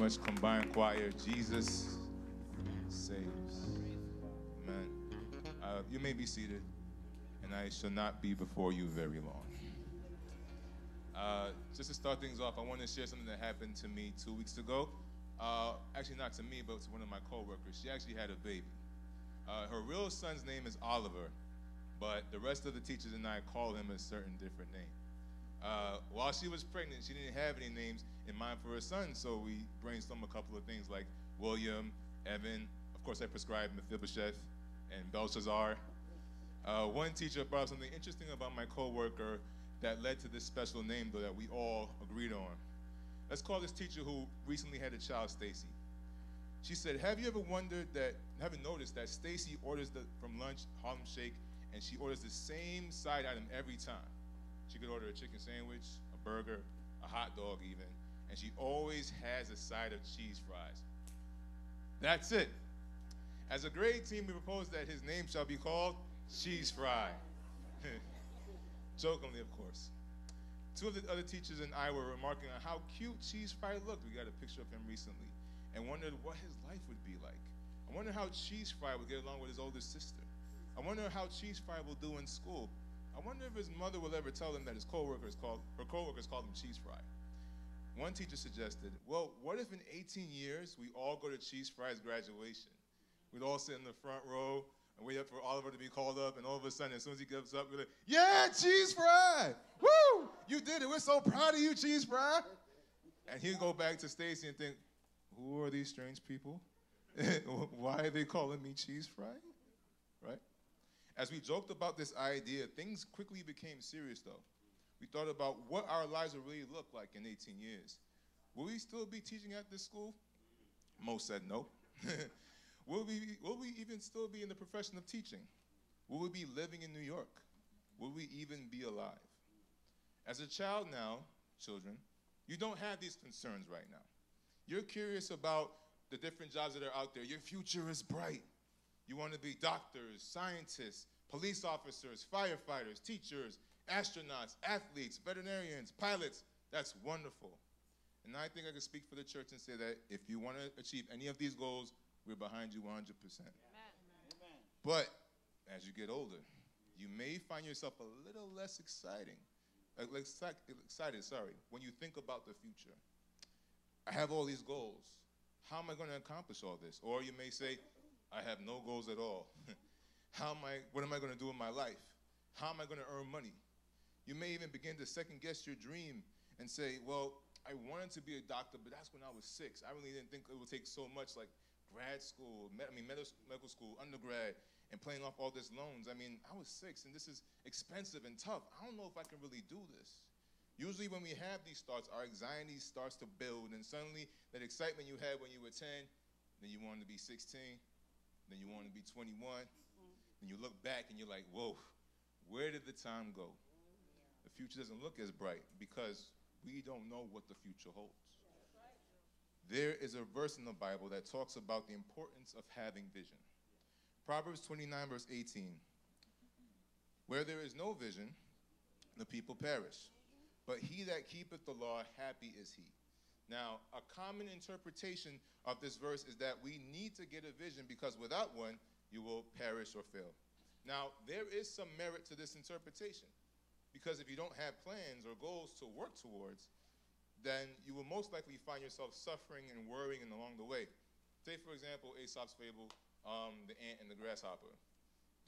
much, combined choir. Jesus saves. Amen. Uh, you may be seated, and I shall not be before you very long. Uh, just to start things off, I want to share something that happened to me two weeks ago. Uh, actually, not to me, but to one of my coworkers. She actually had a baby. Uh, her real son's name is Oliver, but the rest of the teachers and I call him a certain different name. Uh, while she was pregnant, she didn't have any names in mind for her son, so we brainstormed a couple of things like William, Evan. Of course, I prescribed Mephibosheth and Belshazzar. Uh, one teacher brought up something interesting about my coworker that led to this special name, though, that we all agreed on. Let's call this teacher who recently had a child, Stacy. She said, "Have you ever wondered that? Haven't noticed that Stacy orders the, from lunch Harlem Shake, and she orders the same side item every time? She could order a chicken sandwich, a burger, a hot dog, even, and she always has a side of cheese fries. That's it. As a grade team, we propose that his name shall be called Cheese Fry. Jokingly, of course. Two of the other teachers and I were remarking on how cute Cheese Fry looked. We got a picture of him recently and wondered what his life would be like. I wonder how Cheese Fry would get along with his older sister. I wonder how Cheese Fry will do in school. I wonder if his mother will ever tell him that his coworkers called her coworkers called him Cheese Fry. One teacher suggested, well, what if in 18 years we all go to Cheese Fry's graduation? We'd all sit in the front row and wait up for Oliver to be called up, and all of a sudden, as soon as he gets up, we're like, yeah, Cheese Fry! Woo! You did it. We're so proud of you, Cheese Fry. And he'd go back to Stacy and think, who are these strange people? Why are they calling me cheese fry? Right? As we joked about this idea, things quickly became serious though. We thought about what our lives would really look like in 18 years. Will we still be teaching at this school? Most said no. will, we, will we even still be in the profession of teaching? Will we be living in New York? Will we even be alive? As a child now, children, you don't have these concerns right now. You're curious about the different jobs that are out there. Your future is bright. You want to be doctors, scientists, police officers, firefighters, teachers, astronauts, athletes, veterinarians, pilots. That's wonderful. And I think I can speak for the church and say that if you want to achieve any of these goals, we're behind you 100%. Amen. But as you get older, you may find yourself a little less exciting, uh, excited, sorry, when you think about the future. I have all these goals. How am I going to accomplish all this? Or you may say, I have no goals at all. How am I, what am I going to do in my life? How am I going to earn money? You may even begin to second guess your dream and say, well, I wanted to be a doctor, but that's when I was six. I really didn't think it would take so much like grad school, I mean, medical school, undergrad, and paying off all these loans. I mean, I was six, and this is expensive and tough. I don't know if I can really do this. Usually, when we have these thoughts, our anxiety starts to build, and suddenly that excitement you had when you were 10, then you wanted to be 16, then you wanted to be 21, and you look back and you're like, whoa, where did the time go? Future doesn't look as bright because we don't know what the future holds. There is a verse in the Bible that talks about the importance of having vision. Proverbs 29, verse 18. Where there is no vision, the people perish. But he that keepeth the law, happy is he. Now, a common interpretation of this verse is that we need to get a vision because without one, you will perish or fail. Now, there is some merit to this interpretation because if you don't have plans or goals to work towards, then you will most likely find yourself suffering and worrying along the way. Say, for example, Aesop's fable, um, The Ant and the Grasshopper.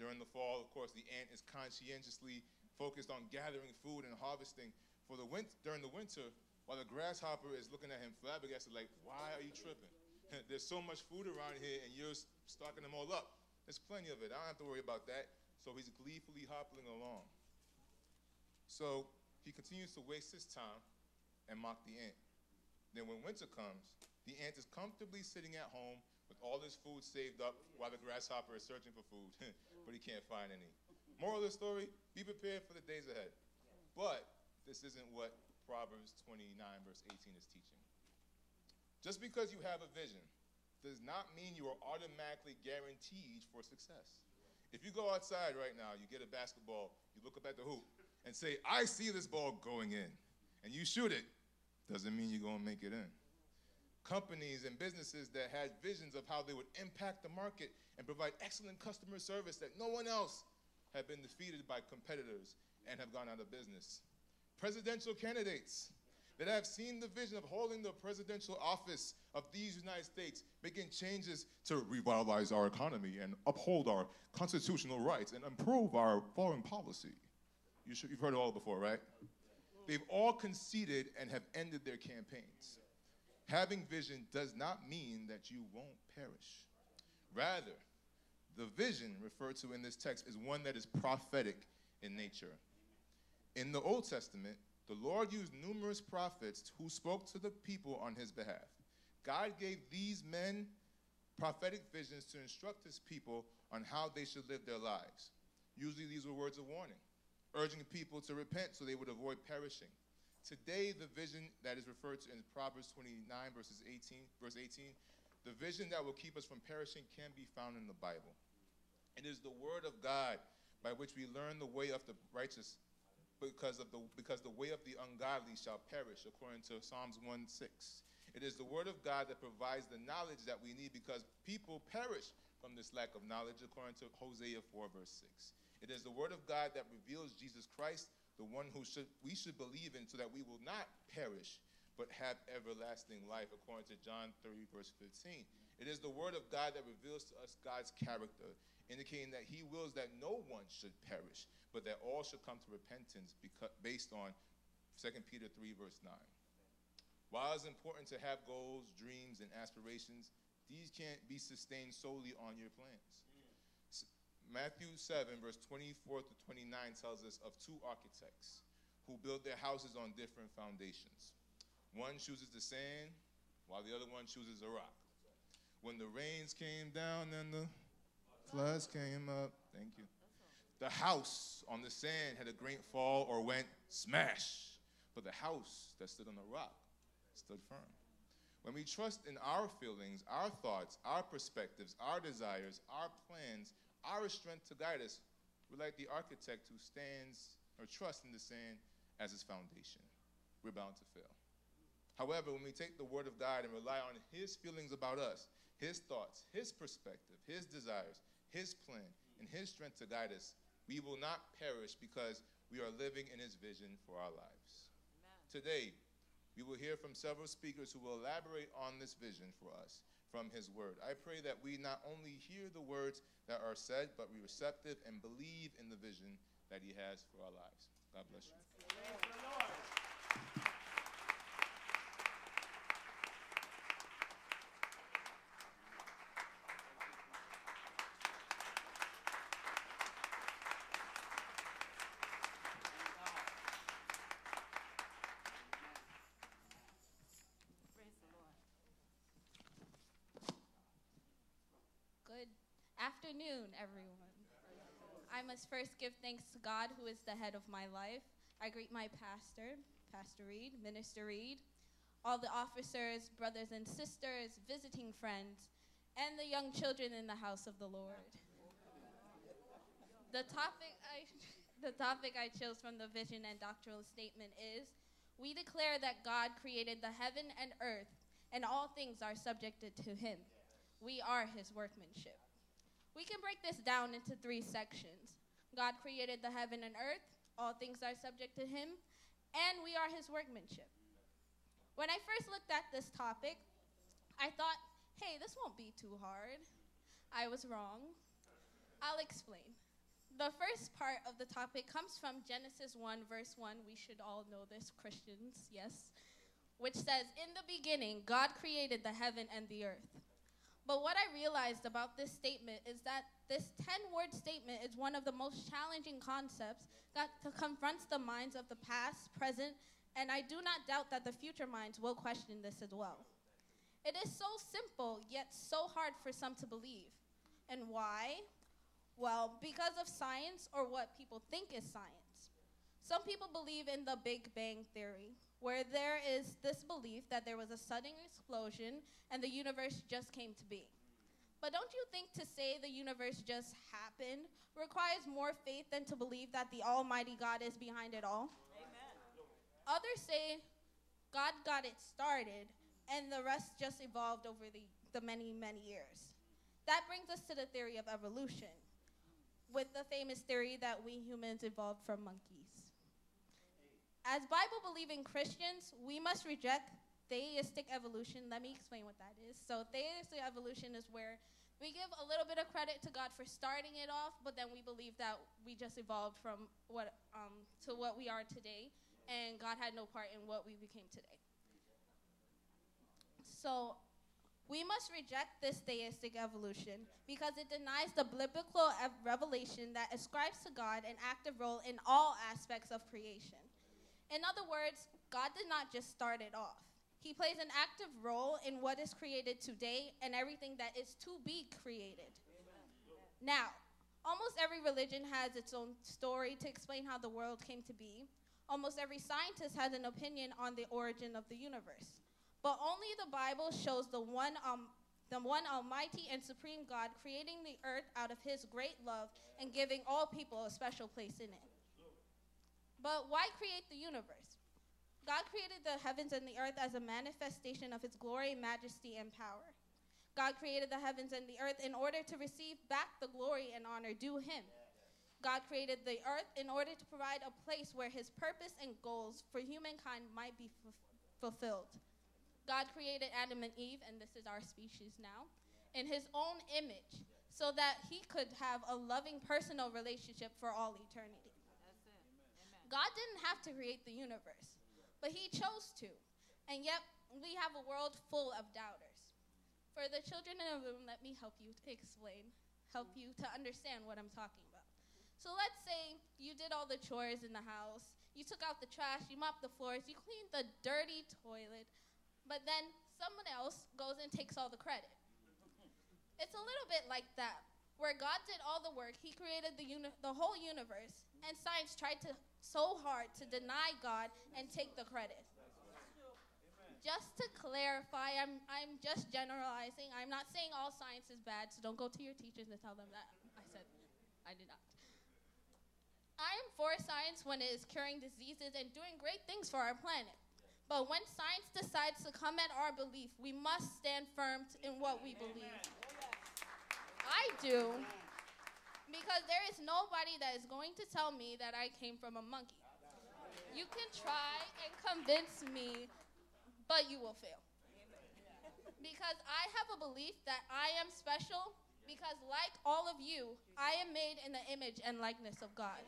During the fall, of course, the ant is conscientiously focused on gathering food and harvesting, for the winter, during the winter, while the grasshopper is looking at him flabbergasted, like, why are you tripping? There's so much food around here, and you're stocking them all up. There's plenty of it. I don't have to worry about that. So he's gleefully hopping along. So he continues to waste his time and mock the ant. Then when winter comes, the ant is comfortably sitting at home with all his food saved up while the grasshopper is searching for food, but he can't find any. Moral of the story, be prepared for the days ahead. But this isn't what Proverbs 29, verse 18 is teaching. Just because you have a vision does not mean you are automatically guaranteed for success. If you go outside right now, you get a basketball, you look up at the hoop and say, I see this ball going in, and you shoot it, doesn't mean you're going to make it in. companies and businesses that had visions of how they would impact the market and provide excellent customer service that no one else had been defeated by competitors and have gone out of business. Presidential candidates that have seen the vision of holding the presidential office of these United States, making changes to revitalize our economy and uphold our constitutional rights and improve our foreign policy. You you've heard all before, right? They've all conceded and have ended their campaigns. Having vision does not mean that you won't perish. Rather, the vision referred to in this text is one that is prophetic in nature. In the Old Testament, the Lord used numerous prophets who spoke to the people on his behalf. God gave these men prophetic visions to instruct his people on how they should live their lives. Usually, these were words of warning, urging people to repent so they would avoid perishing. Today, the vision that is referred to in Proverbs 29, verses 18, verse 18, the vision that will keep us from perishing can be found in the Bible. It is the word of God by which we learn the way of the righteous because of the because the way of the ungodly shall perish according to Psalms 1 6. It is the word of God that provides the knowledge that we need because people perish from this lack of knowledge according to Hosea 4 verse 6. It is the word of God that reveals Jesus Christ the one who should, we should believe in so that we will not perish but have everlasting life, according to John 3, verse 15. It is the word of God that reveals to us God's character, indicating that he wills that no one should perish, but that all should come to repentance because, based on 2 Peter 3, verse 9. While it's important to have goals, dreams, and aspirations, these can't be sustained solely on your plans. Matthew 7, verse 24 to 29 tells us of two architects who built their houses on different foundations. One chooses the sand, while the other one chooses a rock. When the rains came down and the floods came up, thank you. The house on the sand had a great fall or went smash, but the house that stood on the rock stood firm. When we trust in our feelings, our thoughts, our perspectives, our desires, our plans, our strength to guide us. We're like the architect who stands or trusts in the sand as his foundation. We're bound to fail. However, when we take the word of God and rely on his feelings about us, his thoughts, his perspective, his desires, his plan, and his strength to guide us, we will not perish because we are living in his vision for our lives. Amen. Today, we will hear from several speakers who will elaborate on this vision for us from his word. I pray that we not only hear the words that are said, but be receptive and believe in the vision that he has for our lives. God bless you. Afternoon, everyone. I must first give thanks to God, who is the head of my life. I greet my pastor, Pastor Reid, Minister Reid, all the officers, brothers and sisters, visiting friends, and the young children in the house of the Lord. The topic I, the topic I chose from the vision and doctrinal statement is We declare that God created the heaven and earth, and all things are subjected to him. We are his workmanship. We can break this down into three sections. God created the heaven and earth, all things are subject to him, and we are his workmanship. When I first looked at this topic, I thought, hey, this won't be too hard. I was wrong. I'll explain. The first part of the topic comes from Genesis 1, verse 1. We should all know this, Christians, yes. Which says, In the beginning, God created the heaven and the earth. But what I realized about this statement is that this 10 word statement is one of the most challenging concepts that confronts the minds of the past, present, and I do not doubt that the future minds will question this as well. It is so simple, yet so hard for some to believe. And why? Well, because of science or what people think is science. Some people believe in the Big Bang Theory, where there is this belief that there was a sudden explosion and the universe just came to be. But don't you think to say the universe just happened requires more faith than to believe that the Almighty God is behind it all? Amen. Others say God got it started and the rest just evolved over the, the many, many years. That brings us to the theory of evolution, with the famous theory that we humans evolved from monkeys. As Bible believing Christians, we must reject theistic evolution. Let me explain what that is. So, theistic evolution is where we give a little bit of credit to God for starting it off, but then we believe that we just evolved from what um, to what we are today, and God had no part in what we became today. So, we must reject this theistic evolution because it denies the biblical ev- revelation that ascribes to God an active role in all aspects of creation. In other words, God did not just start it off. He plays an active role in what is created today and everything that is to be created. Amen. Now, almost every religion has its own story to explain how the world came to be. Almost every scientist has an opinion on the origin of the universe. But only the Bible shows the one, um, the one almighty and supreme God creating the earth out of his great love and giving all people a special place in it. But why create the universe? God created the heavens and the earth as a manifestation of his glory, majesty, and power. God created the heavens and the earth in order to receive back the glory and honor due him. God created the earth in order to provide a place where his purpose and goals for humankind might be fulfilled. God created Adam and Eve, and this is our species now, in his own image so that he could have a loving personal relationship for all eternity. God didn't have to create the universe but he chose to. And yet, we have a world full of doubters. For the children in the room, let me help you to explain, help you to understand what I'm talking about. So let's say you did all the chores in the house, you took out the trash, you mopped the floors, you cleaned the dirty toilet, but then someone else goes and takes all the credit. It's a little bit like that, where God did all the work, He created the, the whole universe, and science tried to so hard to deny God and take the credit. Just to clarify, I'm, I'm just generalizing. I'm not saying all science is bad, so don't go to your teachers and tell them that. I said, I did not. I am for science when it is curing diseases and doing great things for our planet. But when science decides to come at our belief, we must stand firm in what we believe. I do because there is nobody that is going to tell me that I came from a monkey. You can try and convince me, but you will fail. Because I have a belief that I am special because, like all of you, I am made in the image and likeness of God.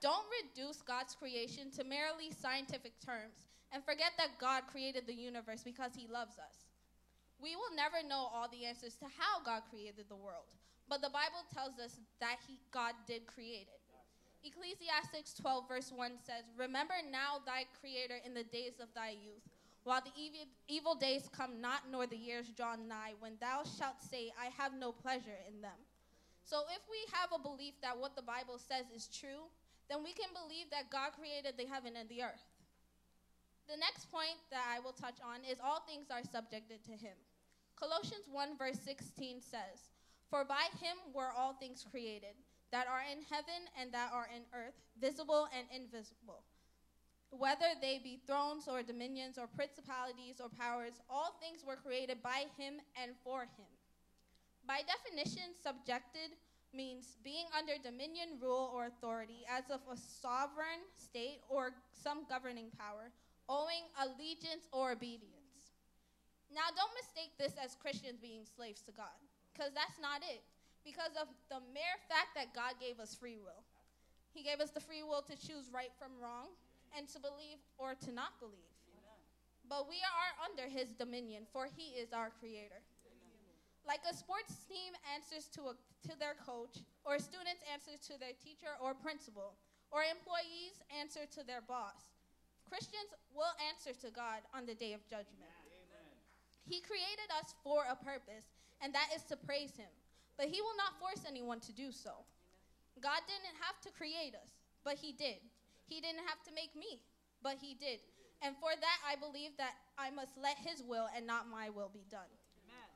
Don't reduce God's creation to merely scientific terms and forget that God created the universe because he loves us. We will never know all the answers to how God created the world, but the Bible tells us that he, God did create it. Ecclesiastes 12, verse 1 says, Remember now thy Creator in the days of thy youth, while the evil, evil days come not, nor the years draw nigh, when thou shalt say, I have no pleasure in them. So if we have a belief that what the Bible says is true, then we can believe that God created the heaven and the earth. The next point that I will touch on is all things are subjected to him. Colossians 1, verse 16 says, For by him were all things created, that are in heaven and that are in earth, visible and invisible. Whether they be thrones or dominions or principalities or powers, all things were created by him and for him. By definition, subjected means being under dominion, rule, or authority as of a sovereign state or some governing power owing allegiance or obedience. Now, don't mistake this as Christians being slaves to God, because that's not it. Because of the mere fact that God gave us free will, He gave us the free will to choose right from wrong and to believe or to not believe. But we are under His dominion, for He is our Creator. Like a sports team answers to, a, to their coach, or students answer to their teacher or principal, or employees answer to their boss. Christians will answer to God on the day of judgment. He created us for a purpose, and that is to praise Him. But He will not force anyone to do so. God didn't have to create us, but He did. He didn't have to make me, but He did. And for that, I believe that I must let His will and not my will be done. Amen.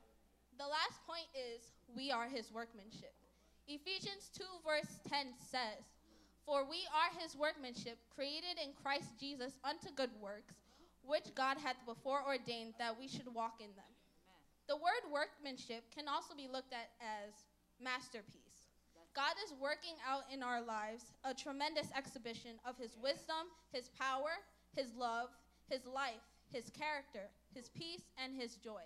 The last point is we are His workmanship. Ephesians 2, verse 10 says, For we are his workmanship, created in Christ Jesus unto good works, which God hath before ordained that we should walk in them. The word workmanship can also be looked at as masterpiece. God is working out in our lives a tremendous exhibition of his wisdom, his power, his love, his life, his character, his peace, and his joy.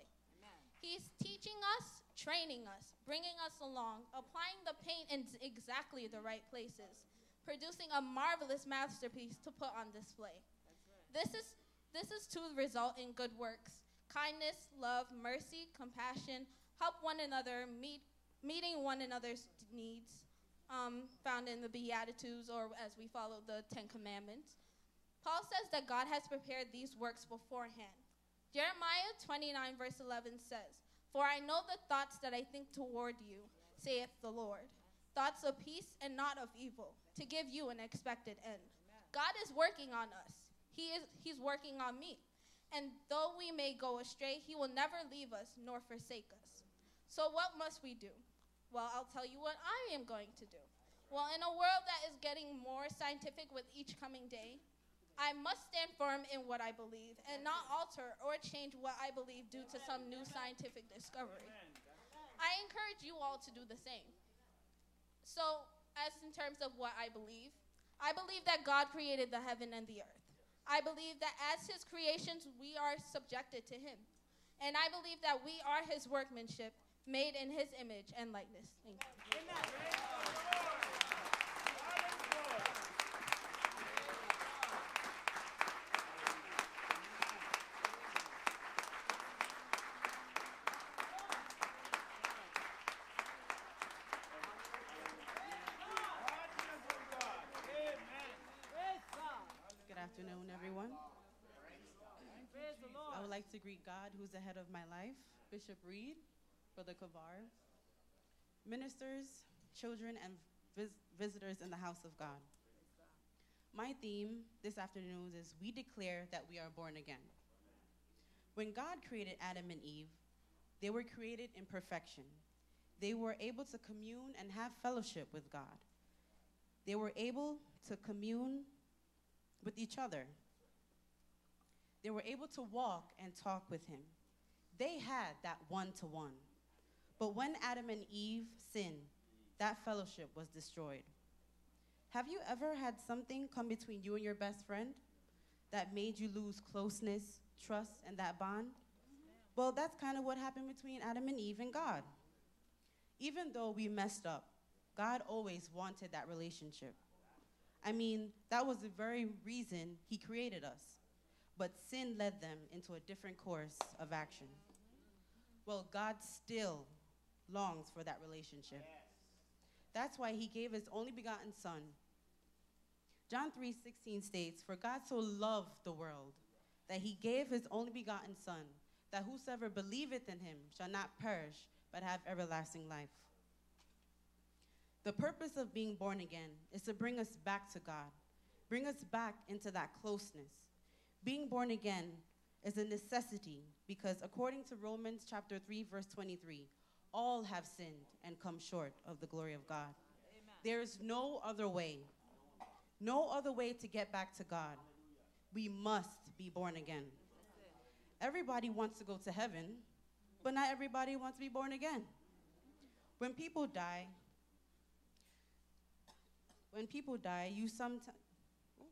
He's teaching us, training us, bringing us along, applying the paint in exactly the right places, producing a marvelous masterpiece to put on display. This is this is to result in good works, kindness, love, mercy, compassion, help one another, meet, meeting one another's needs, um, found in the Beatitudes or as we follow the Ten Commandments. Paul says that God has prepared these works beforehand. Jeremiah 29, verse 11 says, For I know the thoughts that I think toward you, saith the Lord, thoughts of peace and not of evil, to give you an expected end. God is working on us. He is he's working on me. And though we may go astray, he will never leave us nor forsake us. So what must we do? Well, I'll tell you what I am going to do. Well, in a world that is getting more scientific with each coming day, I must stand firm in what I believe and not alter or change what I believe due to some new scientific discovery. I encourage you all to do the same. So, as in terms of what I believe, I believe that God created the heaven and the earth. I believe that as his creations, we are subjected to him. And I believe that we are his workmanship, made in his image and likeness. Thank you. Good afternoon, everyone. I would like to greet God, who's the head of my life, Bishop Reid, Brother Kavar, ministers, children, and vis- visitors in the house of God. My theme this afternoon is We Declare That We Are Born Again. When God created Adam and Eve, they were created in perfection. They were able to commune and have fellowship with God. They were able to commune with each other. They were able to walk and talk with him. They had that one to one. But when Adam and Eve sinned, that fellowship was destroyed. Have you ever had something come between you and your best friend that made you lose closeness, trust, and that bond? Well, that's kind of what happened between Adam and Eve and God. Even though we messed up, God always wanted that relationship. I mean, that was the very reason he created us. But sin led them into a different course of action. Well, God still longs for that relationship. That's why he gave his only begotten son. John 3:16 states, "For God so loved the world that he gave his only begotten son, that whosoever believeth in him shall not perish but have everlasting life." The purpose of being born again is to bring us back to God, bring us back into that closeness. Being born again is a necessity because, according to Romans chapter 3, verse 23, all have sinned and come short of the glory of God. There is no other way, no other way to get back to God. We must be born again. Everybody wants to go to heaven, but not everybody wants to be born again. When people die, when people die, you sometimes, oh,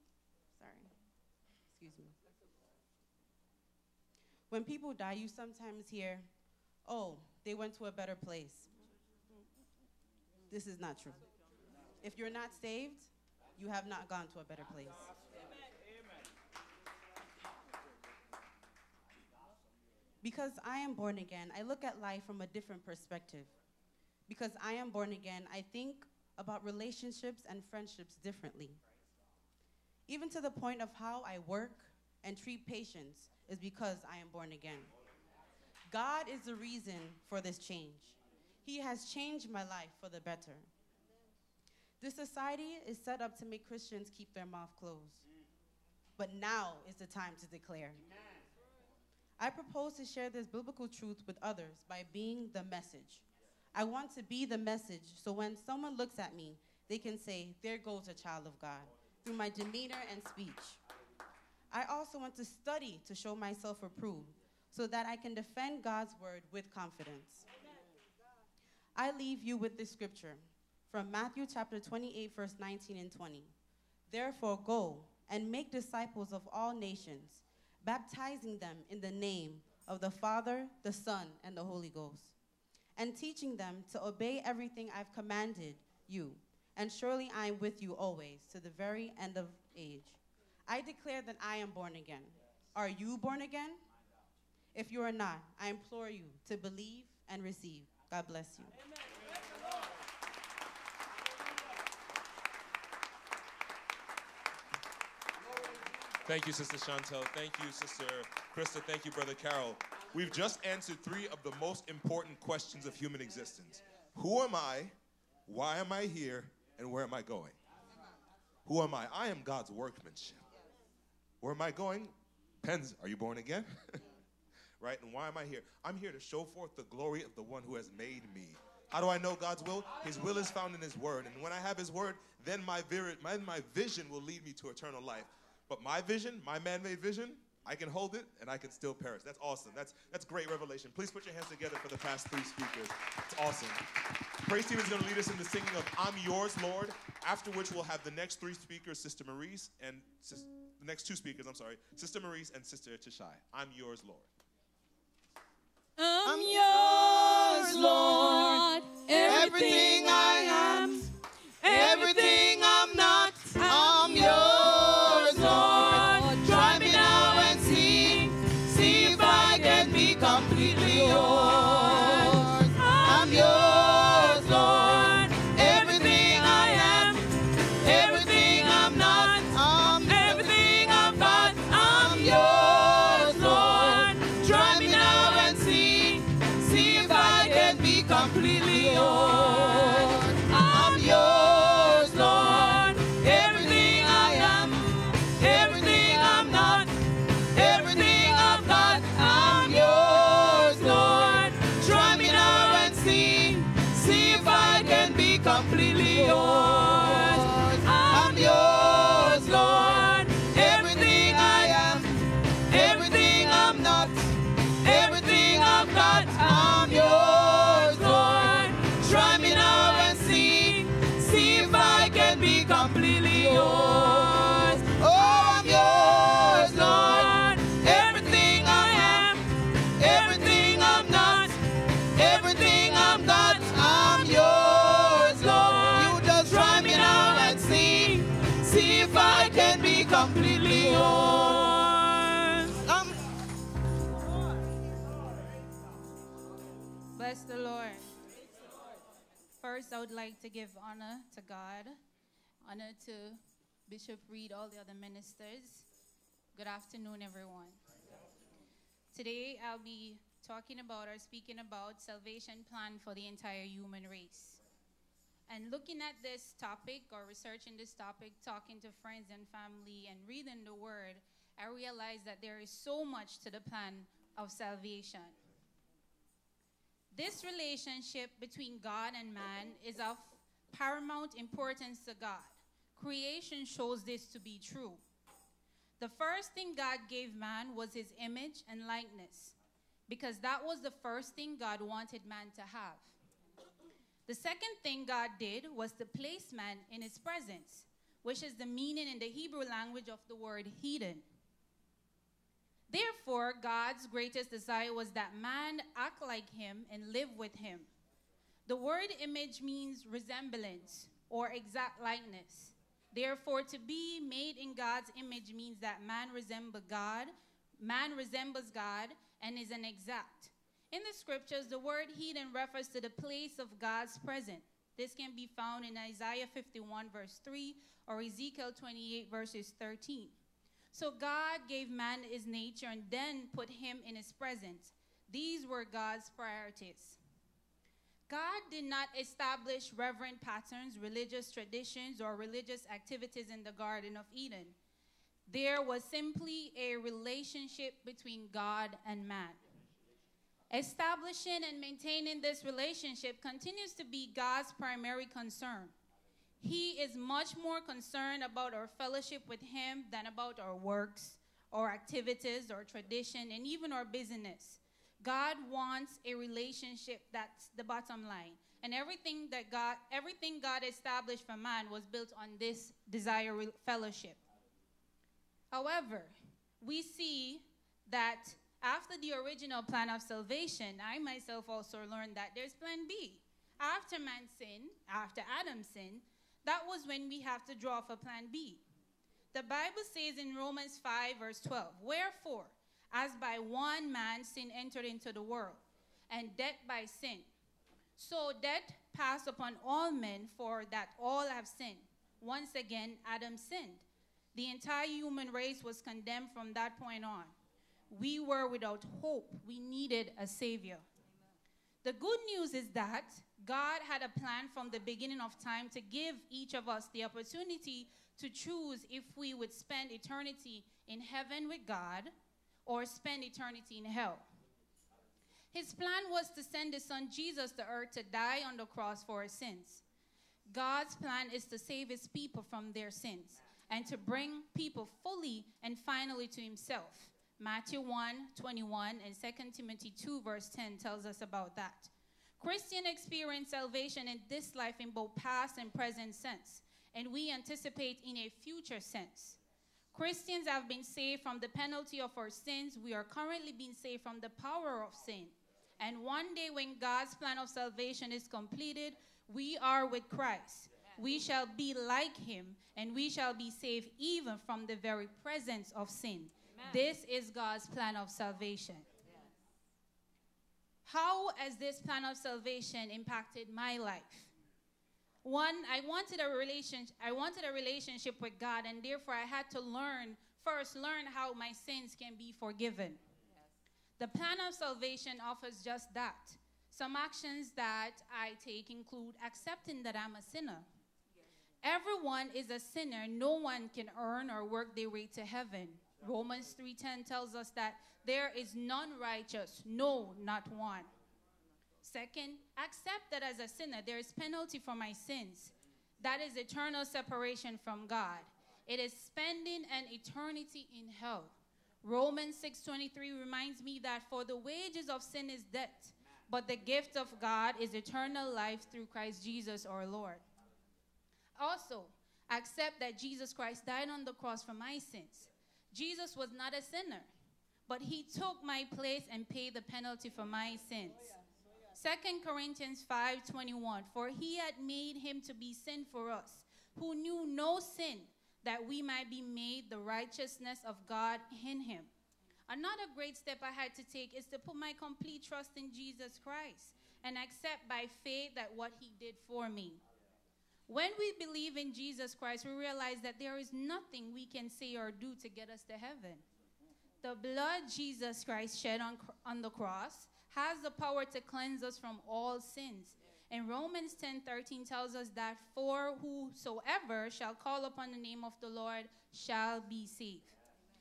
sorry, excuse me. When people die, you sometimes hear, oh, they went to a better place. This is not true. If you're not saved, you have not gone to a better place. Because I am born again, I look at life from a different perspective. Because I am born again, I think about relationships and friendships differently. Even to the point of how I work and treat patients is because I am born again. God is the reason for this change. He has changed my life for the better. This society is set up to make Christians keep their mouth closed. But now is the time to declare. I propose to share this biblical truth with others by being the message. I want to be the message so when someone looks at me, they can say, There goes a child of God, through my demeanor and speech. I also want to study to show myself approved so that I can defend God's word with confidence. I leave you with this scripture from Matthew chapter 28, verse 19 and 20. Therefore, go and make disciples of all nations, baptizing them in the name of the Father, the Son, and the Holy Ghost, and teaching them to obey everything I've commanded you. And surely I am with you always to the very end of age. I declare that I am born again. Are you born again? If you are not, I implore you to believe and receive. God bless you. Thank you, Sister Chantel. Thank you, Sister Krista. Thank you, Brother Caryl. We've just answered three of the most important questions of human existence Who am I? Why am I here? And where am I going? Who am I? I am God's workmanship. Where am I going? Depends. Are you born again? right? And why am I here? I'm here to show forth the glory of the one who has made me. How do I know God's will? His will is found in His word. And when I have His word, then my, my, my vision will lead me to eternal life. But my vision, my man made vision, I can hold it and I can still perish. That's awesome. That's, that's great revelation. Please put your hands together for the past three speakers. It's awesome. Praise team is going to lead us in the singing of I'm Yours, Lord, after which we'll have the next three speakers, Sister Maurice and sis, the next two speakers, I'm sorry, Sister Maurice and Sister Tishai. I'm Yours, Lord. I'm yours, Lord. Everything I am, everything like to give honor to God, honor to Bishop Reid, all the other ministers. Good afternoon, everyone. Today, I'll be talking about or speaking about salvation plan for the entire human race. And looking at this topic or researching this topic, talking to friends and family, and reading the word, I realized that there is so much to the plan of salvation. This relationship between God and man is of paramount importance to God. Creation shows this to be true. The first thing God gave man was his image and likeness, because that was the first thing God wanted man to have. The second thing God did was to place man in his presence, which is the meaning in the Hebrew language of the word Eden. Therefore, God's greatest desire was that man act like him and live with him. The word image means resemblance or exact likeness. Therefore, to be made in God's image means that man resembles God, man resembles God and is an exact. In the scriptures, the word Eden refers to the place of God's presence. This can be found in Isaiah 51, verse 3, or Ezekiel 28, verses 13. So God gave man his nature and then put him in his presence. These were God's priorities. God did not establish reverent patterns, religious traditions, or religious activities in the Garden of Eden. There was simply a relationship between God and man. Establishing and maintaining this relationship continues to be God's primary concern. He is much more concerned about our fellowship with Him than about our works, our activities, our tradition, and even our business. God wants a relationship that's the bottom line. And everything that God, everything God established for man was built on this desire fellowship. However, we see that after the original plan of salvation, I myself also learned that there's plan B. After man sinned, after Adam sinned, that was when we have to draw for plan B. The Bible says in Romans 5, verse 12, Wherefore, as by one man sin entered into the world, and death by sin. So death passed upon all men, for that all have sinned. Once again, Adam sinned. The entire human race was condemned from that point on. We were without hope. We needed a Savior. The good news is that God had a plan from the beginning of time to give each of us the opportunity to choose if we would spend eternity in heaven with God or spend eternity in hell. His plan was to send his son Jesus to earth to die on the cross for our sins. God's plan is to save his people from their sins and to bring people fully and finally to himself. Matthew 1 21 and 2 Timothy 2, verse 10 tells us about that. Christian experience salvation in this life in both past and present sense, and we anticipate in a future sense. Christians have been saved from the penalty of our sins. We are currently being saved from the power of sin. And one day, when God's plan of salvation is completed, we are with Christ. We shall be like him, and we shall be saved even from the very presence of sin. Amen. This is God's plan of salvation. How has this plan of salvation impacted my life? One, I wanted a relationship, I wanted a relationship with God, and therefore I had to learn, first learn how my sins can be forgiven. Yes. The plan of salvation offers just that. Some actions that I take include accepting that I'm a sinner. Yes. Everyone is a sinner. No one can earn or work their way to heaven. Romans 3:10 tells us that there is none righteous, no, not one. Second, accept that as a sinner there is penalty for my sins. That is eternal separation from God. It is spending an eternity in hell. Romans 6:23 reminds me that for the wages of sin is death, but the gift of God is eternal life through Christ Jesus our Lord. Also, accept that Jesus Christ died on the cross for my sins. Jesus was not a sinner, but he took my place and paid the penalty for my sins. Second Corinthians 5:21 For he had made him to be sin for us who knew no sin that we might be made the righteousness of God in him. Another great step I had to take is to put my complete trust in Jesus Christ and accept by faith that what he did for me. When we believe in Jesus Christ, we realize that there is nothing we can say or do to get us to heaven. The blood Jesus Christ shed on, on the cross has the power to cleanse us from all sins. And Romans 10 13 tells us that for whosoever shall call upon the name of the Lord shall be saved.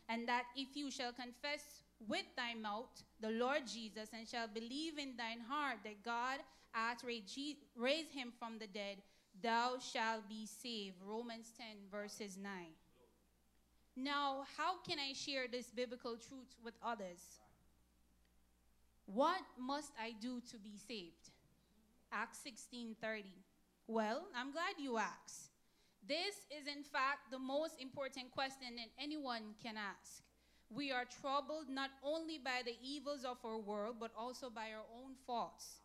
And that if you shall confess with thy mouth the Lord Jesus and shall believe in thine heart that God hath raised him from the dead, thou shalt be saved. Romans 10, verses 9. Now, how can I share this biblical truth with others? What must I do to be saved? Acts 16:30. Well, I'm glad you asked. This is in fact the most important question that anyone can ask. We are troubled not only by the evils of our world, but also by our own faults.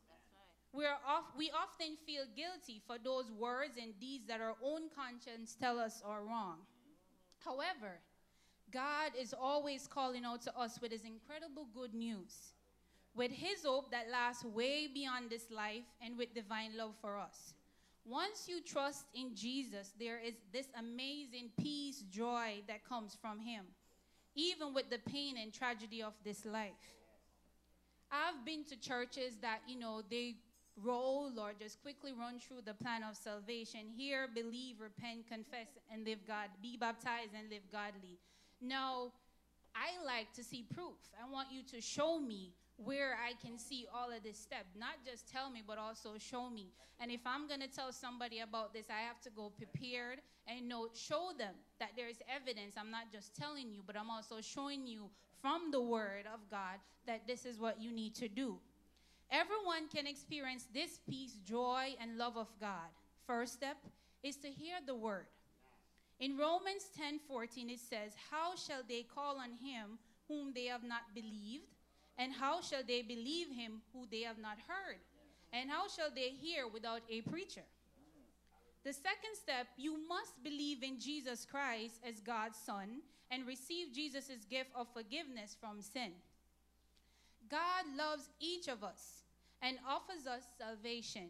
We, are off, we often feel guilty for those words and deeds that our own conscience tell us are wrong. However, God is always calling out to us with his incredible good news, with his hope that lasts way beyond this life and with divine love for us. Once you trust in Jesus, there is this amazing peace, joy that comes from him, even with the pain and tragedy of this life. I've been to churches that, you know, they roll or just quickly run through the plan of salvation. Hear, believe, repent, confess, and live God. Be baptized and live godly. Now, I like to see proof. I want you to show me where I can see all of this step. Not just tell me, but also show me. And if I'm going to tell somebody about this, I have to go prepared and know, show them that there is evidence. I'm not just telling you, but I'm also showing you from the Word of God that this is what you need to do. Everyone can experience this peace, joy, and love of God. First step is to hear the Word. In Romans 10 14, it says, How shall they call on him whom they have not believed? And how shall they believe him who they have not heard? And how shall they hear without a preacher? The second step, you must believe in Jesus Christ as God's Son and receive Jesus' gift of forgiveness from sin. God loves each of us and offers us salvation.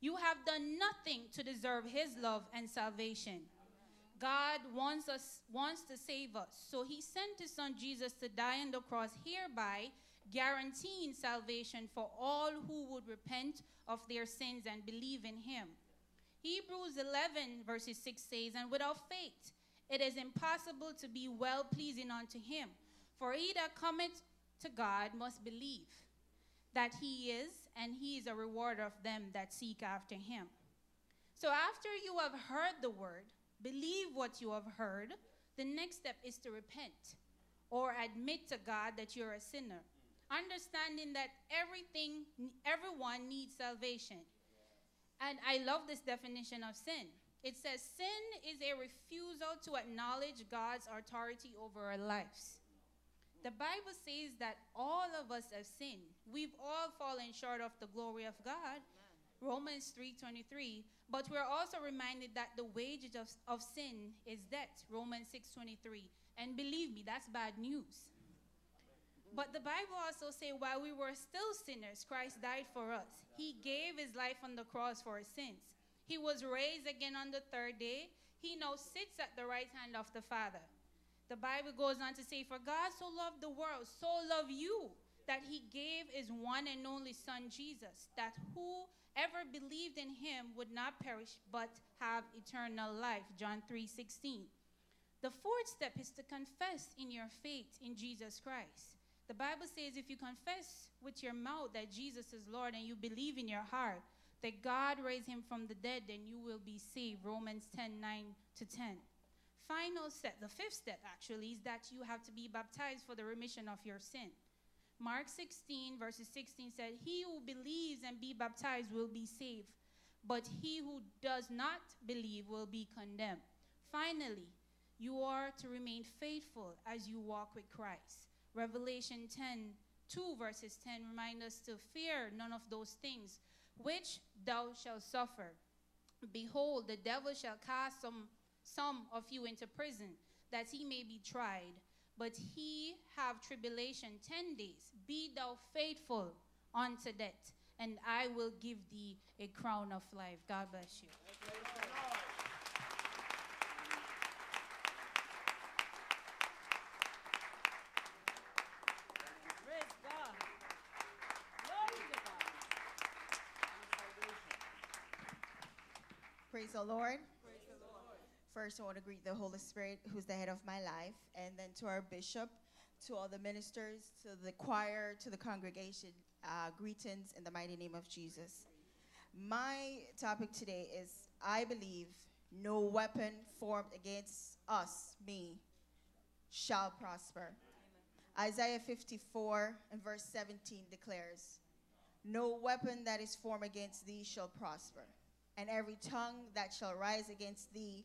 You have done nothing to deserve his love and salvation. God wants us wants to save us. So he sent his son Jesus to die on the cross hereby guaranteeing salvation for all who would repent of their sins and believe in him. Hebrews 11 verses 6 says, And without faith it is impossible to be well pleasing unto him. For he that cometh to God must believe that he is, and he is a rewarder of them that seek after him. So after you have heard the word, believe what you have heard, the next step is to repent or admit to God that you're a sinner understanding that everything, everyone needs salvation. And I love this definition of sin. It says sin is a refusal to acknowledge God's authority over our lives. The Bible says that all of us have sinned. We've all fallen short of the glory of God. Romans 3:23, but we're also reminded that the wages of, of sin is death. Romans 6:23. And believe me, that's bad news. But the Bible also says, while we were still sinners, Christ died for us. He gave his life on the cross for our sins. He was raised again on the third day. He now sits at the right hand of the Father. The Bible goes on to say, For God so loved the world, so loved you, that he gave his one and only Son, Jesus, that whoever believed in him would not perish, but have eternal life. John 3 16. The fourth step is to confess in your faith in Jesus Christ. The Bible says if you confess with your mouth that Jesus is Lord and you believe in your heart that God raised him from the dead, then you will be saved. Romans 10 9 to 10. Final step, the fifth step actually, is that you have to be baptized for the remission of your sin. Mark 16, verses 16 said, He who believes and be baptized will be saved, but he who does not believe will be condemned. Finally, you are to remain faithful as you walk with Christ. Revelation 10, 2 verses 10 remind us to fear none of those things which thou shalt suffer. Behold, the devil shall cast some, some of you into prison, that he may be tried. But he have tribulation ten days. Be thou faithful unto death, and I will give thee a crown of life. God bless you. Praise the Lord. First, I want to greet the Holy Spirit, who's the head of my life, and then to our bishop, to all the ministers, to the choir, to the congregation, uh, greetings in the mighty name of Jesus. My topic today is I believe no weapon formed against us, me, shall prosper. Isaiah 54 and verse 17 declares, No weapon that is formed against thee shall prosper and every tongue that shall rise against thee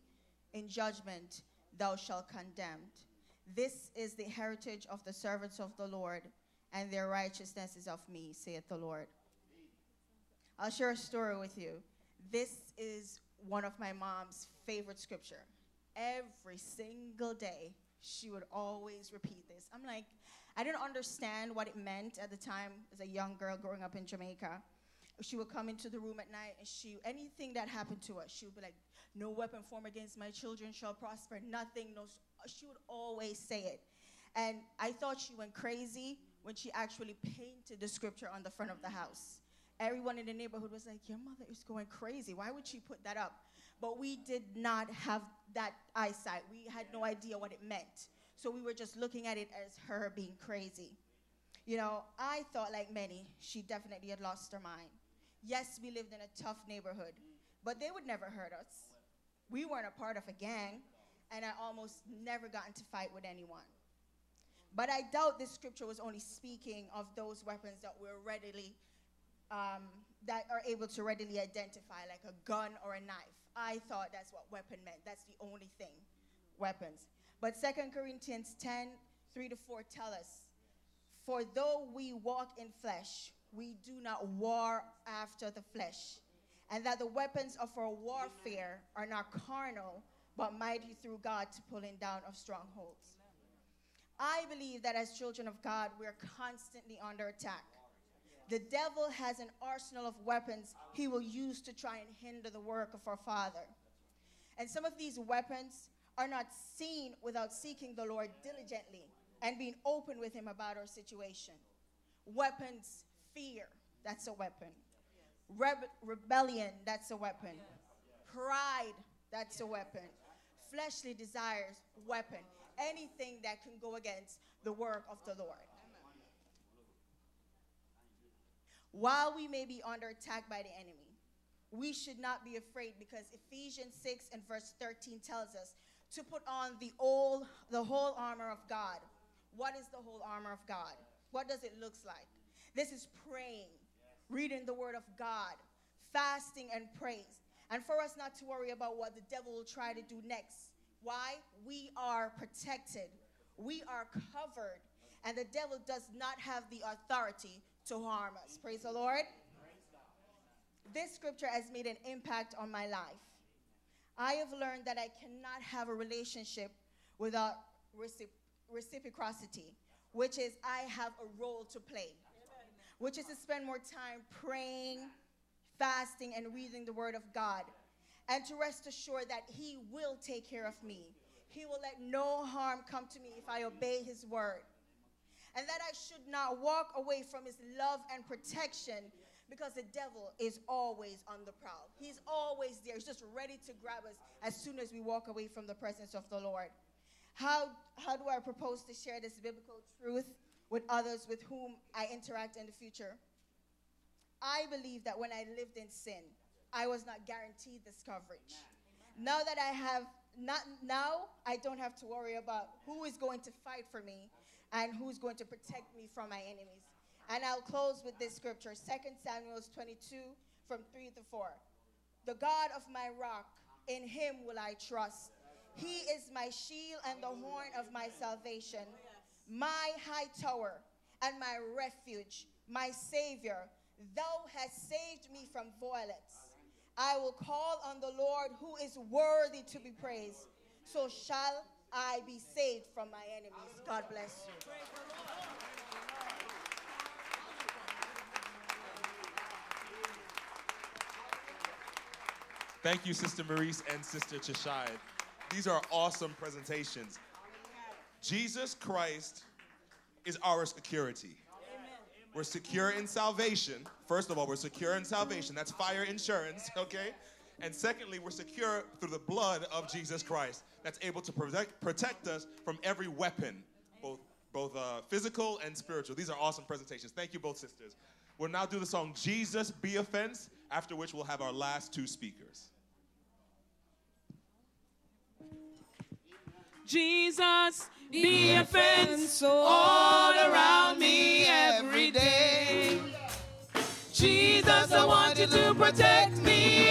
in judgment thou shalt condemn. This is the heritage of the servants of the Lord, and their righteousness is of me, saith the Lord. I'll share a story with you. This is one of my mom's favorite scripture. Every single day, she would always repeat this. I'm like, I didn't understand what it meant at the time as a young girl growing up in Jamaica she would come into the room at night and she anything that happened to us she would be like no weapon formed against my children shall prosper. Nothing. No she would always say it. And i thought she went crazy when she actually painted the scripture on the front of the house. Everyone in the neighborhood was like your mother is going crazy. Why would she put that up? But we did not have that eyesight. We had no idea what it meant. So we were just looking at it as her being crazy. You know, I thought, like many, she definitely had lost her mind. Yes, we lived in a tough neighborhood, but they would never hurt us. We weren't a part of a gang, and I almost never got into fight with anyone. But I doubt this scripture was only speaking of those weapons that we're readily, um, that are able to readily identify, like a gun or a knife. I thought that's what weapon meant. That's the only thing, weapons. But 2 Corinthians 10, 3 to 4 tell us, For though we walk in flesh, we do not war after the flesh. And that the weapons of our warfare are not carnal, but mighty through God to pulling down of strongholds. I believe that as children of God, we're constantly under attack. The devil has an arsenal of weapons he will use to try and hinder the work of our Father. And some of these weapons are not seen without seeking the Lord diligently and being open with him about our situation. Weapons, fear, that's a weapon. Rebe- rebellion, that's a weapon. Pride, that's a weapon. Fleshly desires, weapon. Anything that can go against the work of the Lord. While we may be under attack by the enemy, we should not be afraid because Ephesians 6 and verse 13 tells us to put on the old the whole armor of God. What is the whole armor of God? What does it look like? This is praying, reading the word of God, fasting and praise. And for us not to worry about what the devil will try to do next. Why? We are protected. We are covered. And the devil does not have the authority to harm us. Praise the Lord. This scripture has made an impact on my life. I have learned that I cannot have a relationship without recip- reciprocity, which is I have a role to play, which is to spend more time praying, fasting, and reading the Word of God, and to rest assured that He will take care of me. He will let no harm come to me if I obey His Word. And that I should not walk away from His love and protection because the devil is always on the prowl. He's always there. He's just ready to grab us as soon as we walk away from the presence of the Lord. How, how do I propose to share this biblical truth with others with whom I interact in the future? I believe that when I lived in sin, I was not guaranteed this coverage. Now that I have not now I don't have to worry about who is going to fight for me and who's going to protect me from my enemies. And I'll close with this scripture 2 Samuel 22 from 3 to 4. The God of my rock, in him will I trust. He is my shield and the horn of my salvation, my high tower and my refuge, my Savior. Thou hast saved me from violence. I will call on the Lord who is worthy to be praised. So shall I be saved from my enemies. God bless you. Thank you, Sister Maurice and Sister Cheshire. These are awesome presentations. Jesus Christ is our security. We're secure in salvation. First of all, we're secure in salvation. That's fire insurance, okay? And secondly, we're secure through the blood of Jesus Christ that's able to protect, protect us from every weapon, both, both uh, physical and spiritual. These are awesome presentations. Thank you, both sisters. We'll now do the song Jesus Be a Fence, after which we'll have our last two speakers. Jesus, be a fence all around me every day. Jesus, I want you to protect me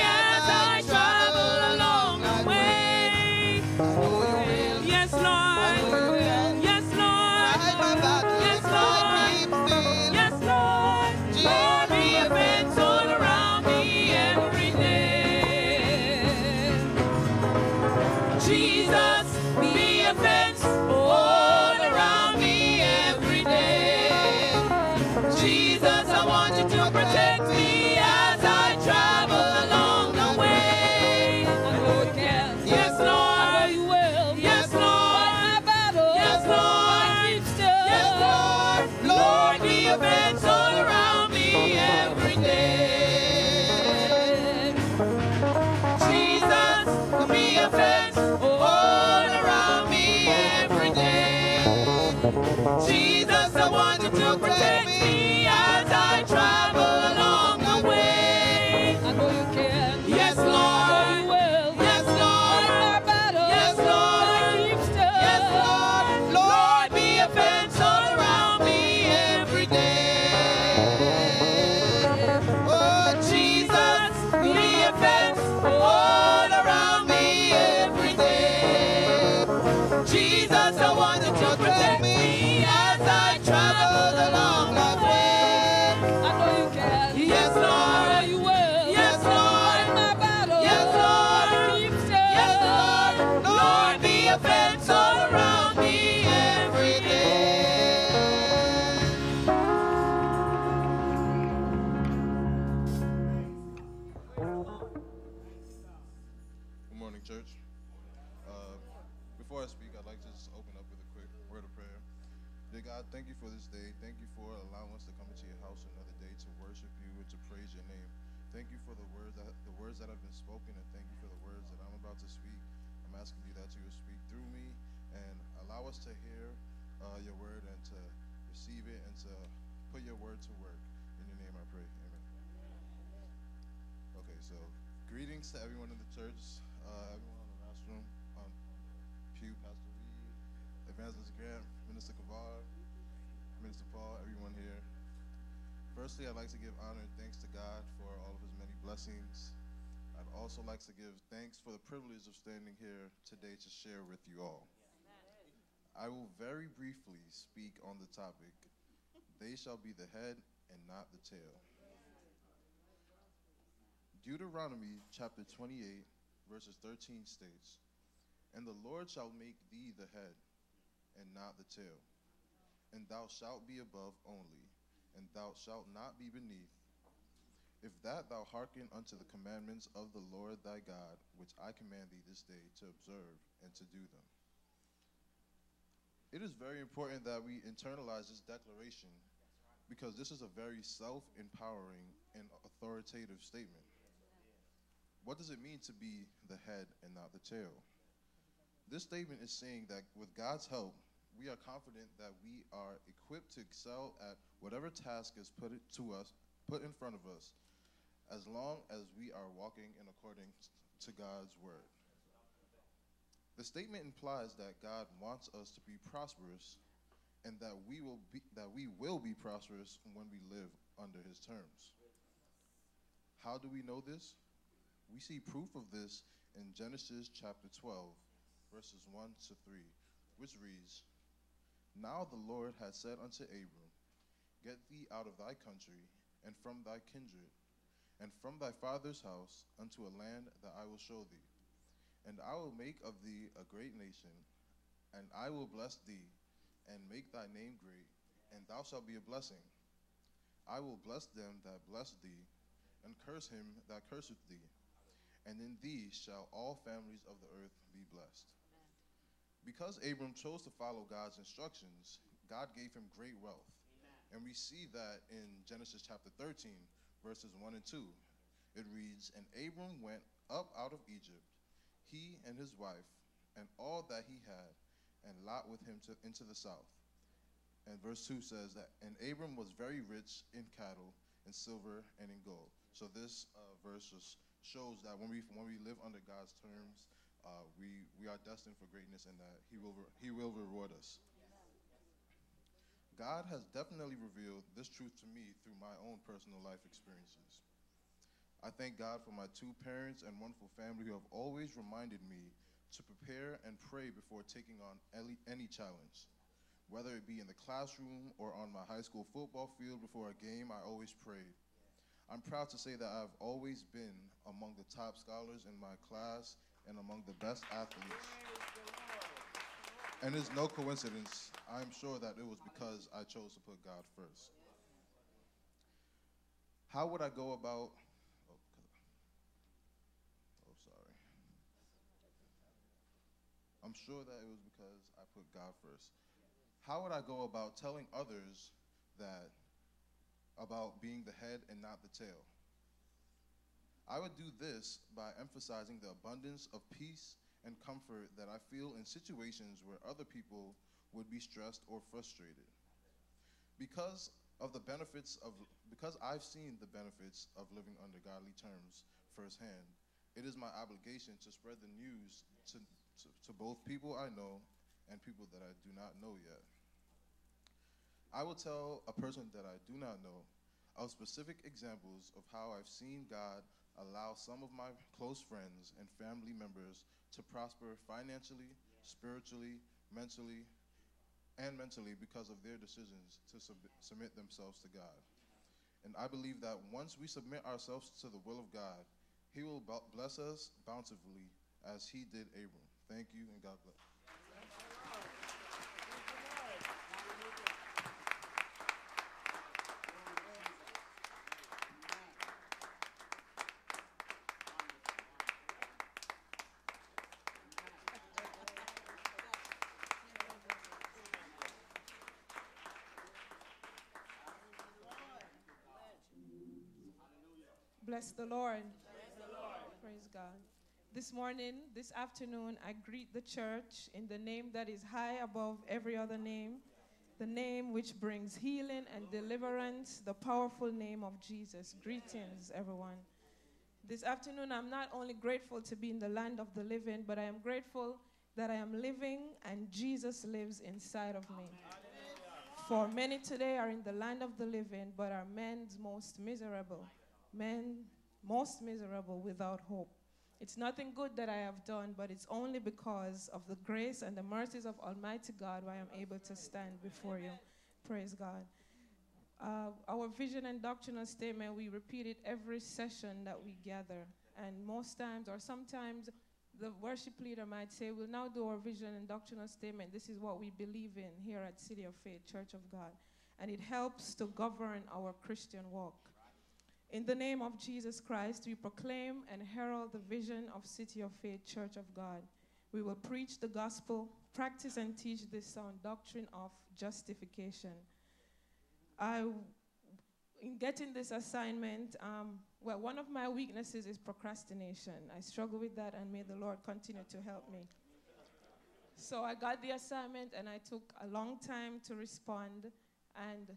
Firstly, I'd like to give honor and thanks to God for all of his many blessings. I'd also like to give thanks for the privilege of standing here today to share with you all. I will very briefly speak on the topic, they shall be the head and not the tail. Deuteronomy chapter 28, verses 13 states, And the Lord shall make thee the head and not the tail, and thou shalt be above only and thou shalt not be beneath. If that thou hearken unto the commandments of the Lord thy God, which I command thee this day to observe and to do them. It is very important that we internalize this declaration because this is a very self empowering and authoritative statement. What does it mean to be the head and not the tail? This statement is saying that with God's help, we are confident that we are equipped to excel at whatever task is put to us, put in front of us, as long as we are walking in accordance to God's word. The statement implies that God wants us to be prosperous and that we will be that we will be prosperous when we live under his terms. How do we know this? We see proof of this in Genesis chapter 12, verses 1 to 3, which reads, now the Lord had said unto Abram, Get thee out of thy country, and from thy kindred, and from thy father's house, unto a land that I will show thee. And I will make of thee a great nation, and I will bless thee, and make thy name great, and thou shalt be a blessing. I will bless them that bless thee, and curse him that curseth thee. And in thee shall all families of the earth be blessed. Because Abram chose to follow God's instructions, God gave him great wealth. Amen. And we see that in Genesis chapter 13, verses 1 and 2. It reads, And Abram went up out of Egypt, he and his wife, and all that he had, and Lot with him to, into the south. And verse 2 says that, And Abram was very rich in cattle, in silver, and in gold. So this uh, verse just shows that when we, when we live under God's terms, uh, we, we are destined for greatness and that he will, he will reward us. God has definitely revealed this truth to me through my own personal life experiences. I thank God for my two parents and wonderful family who have always reminded me to prepare and pray before taking on any challenge. Whether it be in the classroom or on my high school football field before a game, I always prayed. I'm proud to say that I've always been among the top scholars in my class and among the best athletes. And it's no coincidence. I'm sure that it was because I chose to put God first. How would I go about? Oh, oh, sorry. I'm sure that it was because I put God first. How would I go about telling others that about being the head and not the tail? I would do this by emphasizing the abundance of peace and comfort that I feel in situations where other people would be stressed or frustrated. Because of the benefits of, because I've seen the benefits of living under godly terms firsthand, it is my obligation to spread the news to, to, to both people I know and people that I do not know yet. I will tell a person that I do not know of specific examples of how I've seen God allow some of my close friends and family members to prosper financially, spiritually, mentally, and mentally because of their decisions to sub- submit themselves to God. And I believe that once we submit ourselves to the will of God, He will bless us bountifully as He did Abram. Thank you, and God bless. Bless the Lord. Praise God. This morning, this afternoon, I greet the church in the name that is high above every other name, the name which brings healing and deliverance, the powerful name of Jesus. Greetings, everyone. This afternoon, I'm not only grateful to be in the land of the living, but I am grateful that I am living and Jesus lives inside of me. For many today are in the land of the living, but are men's most miserable. Men most miserable without hope. It's nothing good that I have done, but it's only because of the grace and the mercies of Almighty God why I'm able to stand before you. Praise God. Uh, our vision and doctrinal statement, we repeat it every session that we gather. And most times, or sometimes, the worship leader might say, We'll now do our vision and doctrinal statement. This is what we believe in here at City of Faith, Church of God. And it helps to govern our Christian walk. In the name of Jesus Christ, we proclaim and herald the vision of City of Faith, Church of God. We will preach the gospel, practice and teach this sound doctrine of justification. I, in getting this assignment, um, well, one of my weaknesses is procrastination. I struggle with that, and may the Lord continue to help me. So I got the assignment, and I took a long time to respond, and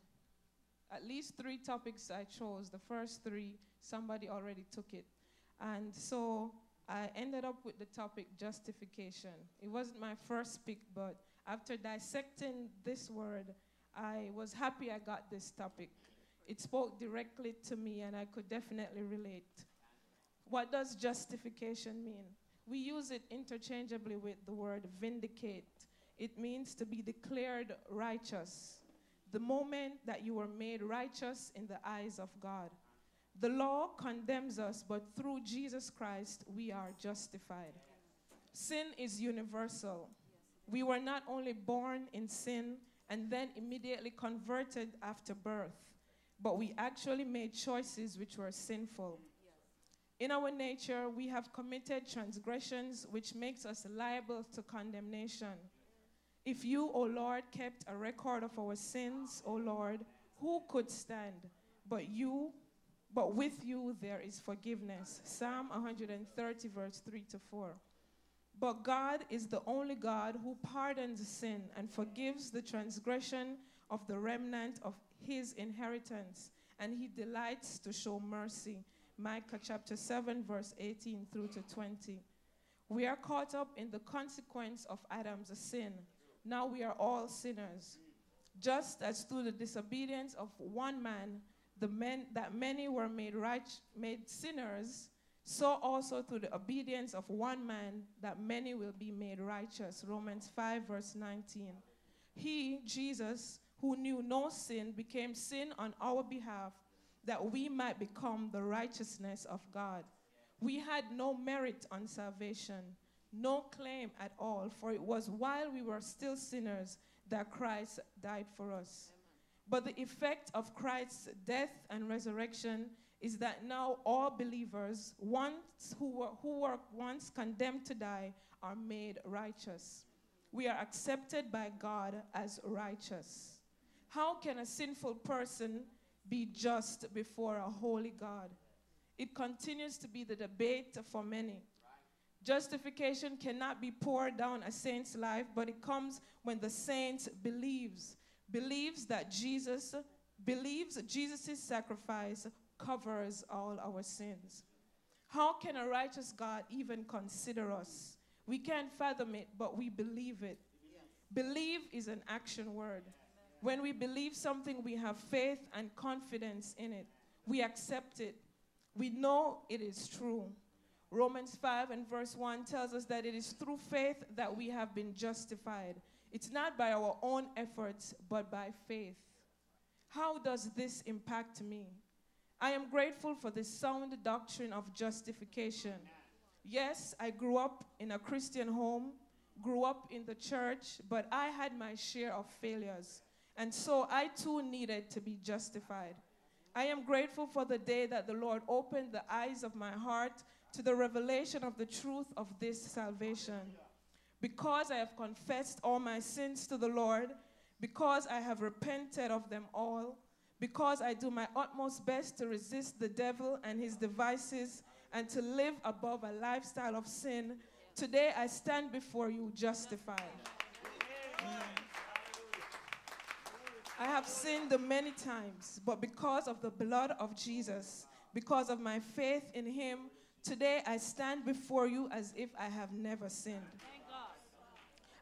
at least three topics I chose. The first three, somebody already took it. And so I ended up with the topic justification. It wasn't my first pick, but after dissecting this word, I was happy I got this topic. It spoke directly to me, and I could definitely relate. What does justification mean? We use it interchangeably with the word vindicate. It means to be declared righteous, the moment that you were made righteous in the eyes of God. The law condemns us, but through Jesus Christ, we are justified. Sin is universal. We were not only born in sin and then immediately converted after birth, but we actually made choices which were sinful. In our nature, we have committed transgressions which makes us liable to condemnation. If you, O Lord, kept a record of our sins, O Lord, who could stand? But you, but with you there is forgiveness. Psalm 130, verse 3 to 4. But God is the only God who pardons sin and forgives the transgression of the remnant of his inheritance, and he delights to show mercy. Micah chapter 7, verse 18 through to 20. We are caught up in the consequence of Adam's sin. Now we are all sinners. Just as through the disobedience of one man, the men that many were made right, made sinners, so also through the obedience of one man that many will be made righteous. Romans 5, verse 19. He, Jesus, who knew no sin, became sin on our behalf that we might become the righteousness of God. We had no merit on salvation, no claim at all, for it was while we were still sinners that Christ died for us. But the effect of Christ's death and resurrection is that now all believers, once who were, who were once condemned to die, are made righteous. We are accepted by God as righteous. How can a sinful person be just before a holy God? It continues to be the debate for many. Justification cannot be poured down a saint's life, but it comes when the saint believes, believes that Jesus believes Jesus' sacrifice covers all our sins. How can a righteous God even consider us? We can't fathom it, but we believe it. Believe is an action word. When we believe something, we have faith and confidence in it. We accept it. We know it is true. Romans 5 and verse 1 tells us that it is through faith that we have been justified. It's not by our own efforts, but by faith. How does this impact me? I am grateful for the sound doctrine of justification. Yes, I grew up in a Christian home, grew up in the church, but I had my share of failures. And so I too needed to be justified. I am grateful for the day that the Lord opened the eyes of my heart to the revelation of the truth of this salvation. Because I have confessed all my sins to the Lord, because I have repented of them all, because I do my utmost best to resist the devil and his devices and to live above a lifestyle of sin, today I stand before you justified. I have sinned many times, but because of the blood of Jesus, because of my faith in him, today I stand before you as if I have never sinned.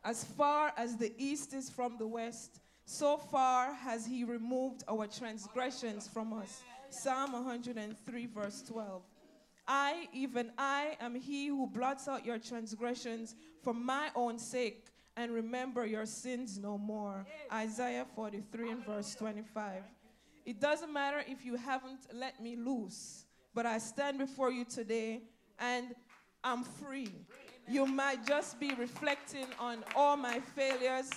As far as the east is from the west, so far has he removed our transgressions from us. Psalm 103, verse 12. I, even I, am he who blots out your transgressions for my own sake and remember your sins no more. Isaiah 43 and verse 25. It doesn't matter if you haven't let me loose, but I stand before you today and I'm free. You might just be reflecting on all my failures,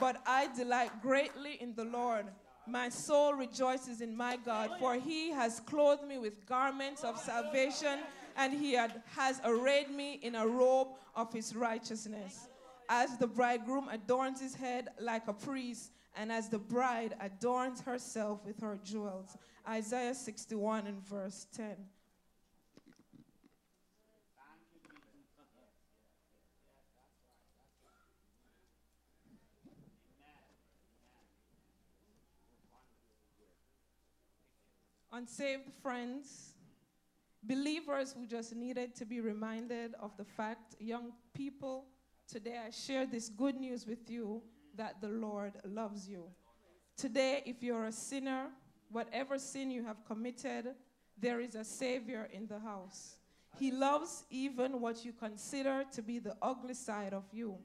but I delight greatly in the Lord. My soul rejoices in my God, for he has clothed me with garments of salvation, and he had, has arrayed me in a robe of his righteousness. As the bridegroom adorns his head like a priest, and as the bride adorns herself with her jewels. Isaiah 61 and verse 10. unsaved friends, believers who just needed to be reminded of the fact, young people, today I share this good news with you that the Lord loves you. Today, if you're a sinner, whatever sin you have committed, there is a Savior in the house. He loves even what you consider to be the ugly side of you.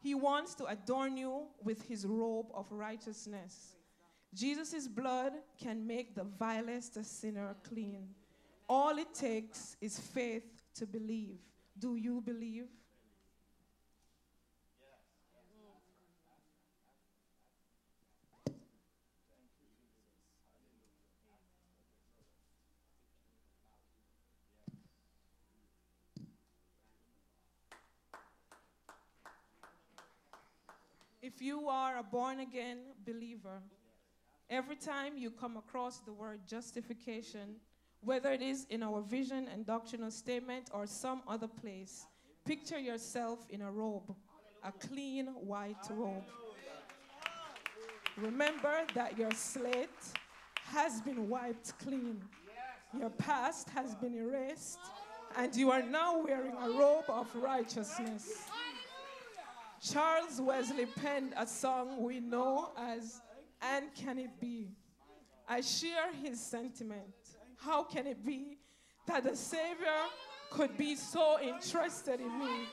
He wants to adorn you with his robe of righteousness. Jesus' blood can make the vilest sinner clean. All it takes is faith to believe. Do you believe? If you are a born again believer, Every time you come across the word justification, whether it is in our vision and doctrinal statement or some other place, picture yourself in a robe, a clean white robe. Remember that your slate has been wiped clean. Your past has been erased, and you are now wearing a robe of righteousness. Charles Wesley penned a song we know as and can it be? I share his sentiment. How can it be that the Savior could be so interested in me?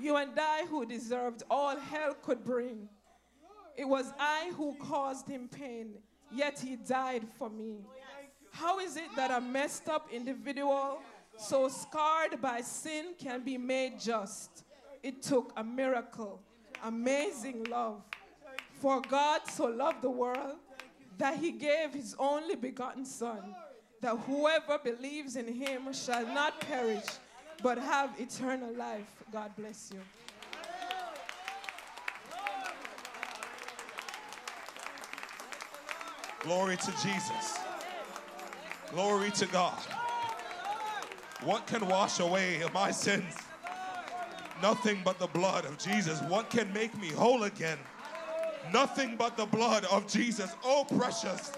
You and I, who deserved all hell could bring. It was I who caused him pain, yet he died for me. How is it that a messed up individual, so scarred by sin, can be made just? It took a miracle, amazing love for God so loved the world that he gave his only begotten Son, that whoever believes in him shall not perish, but have eternal life. God bless you. Glory to Jesus. Glory to God. What can wash away my sins? Nothing but the blood of Jesus. What can make me whole again? Nothing but the blood of Jesus. Oh, precious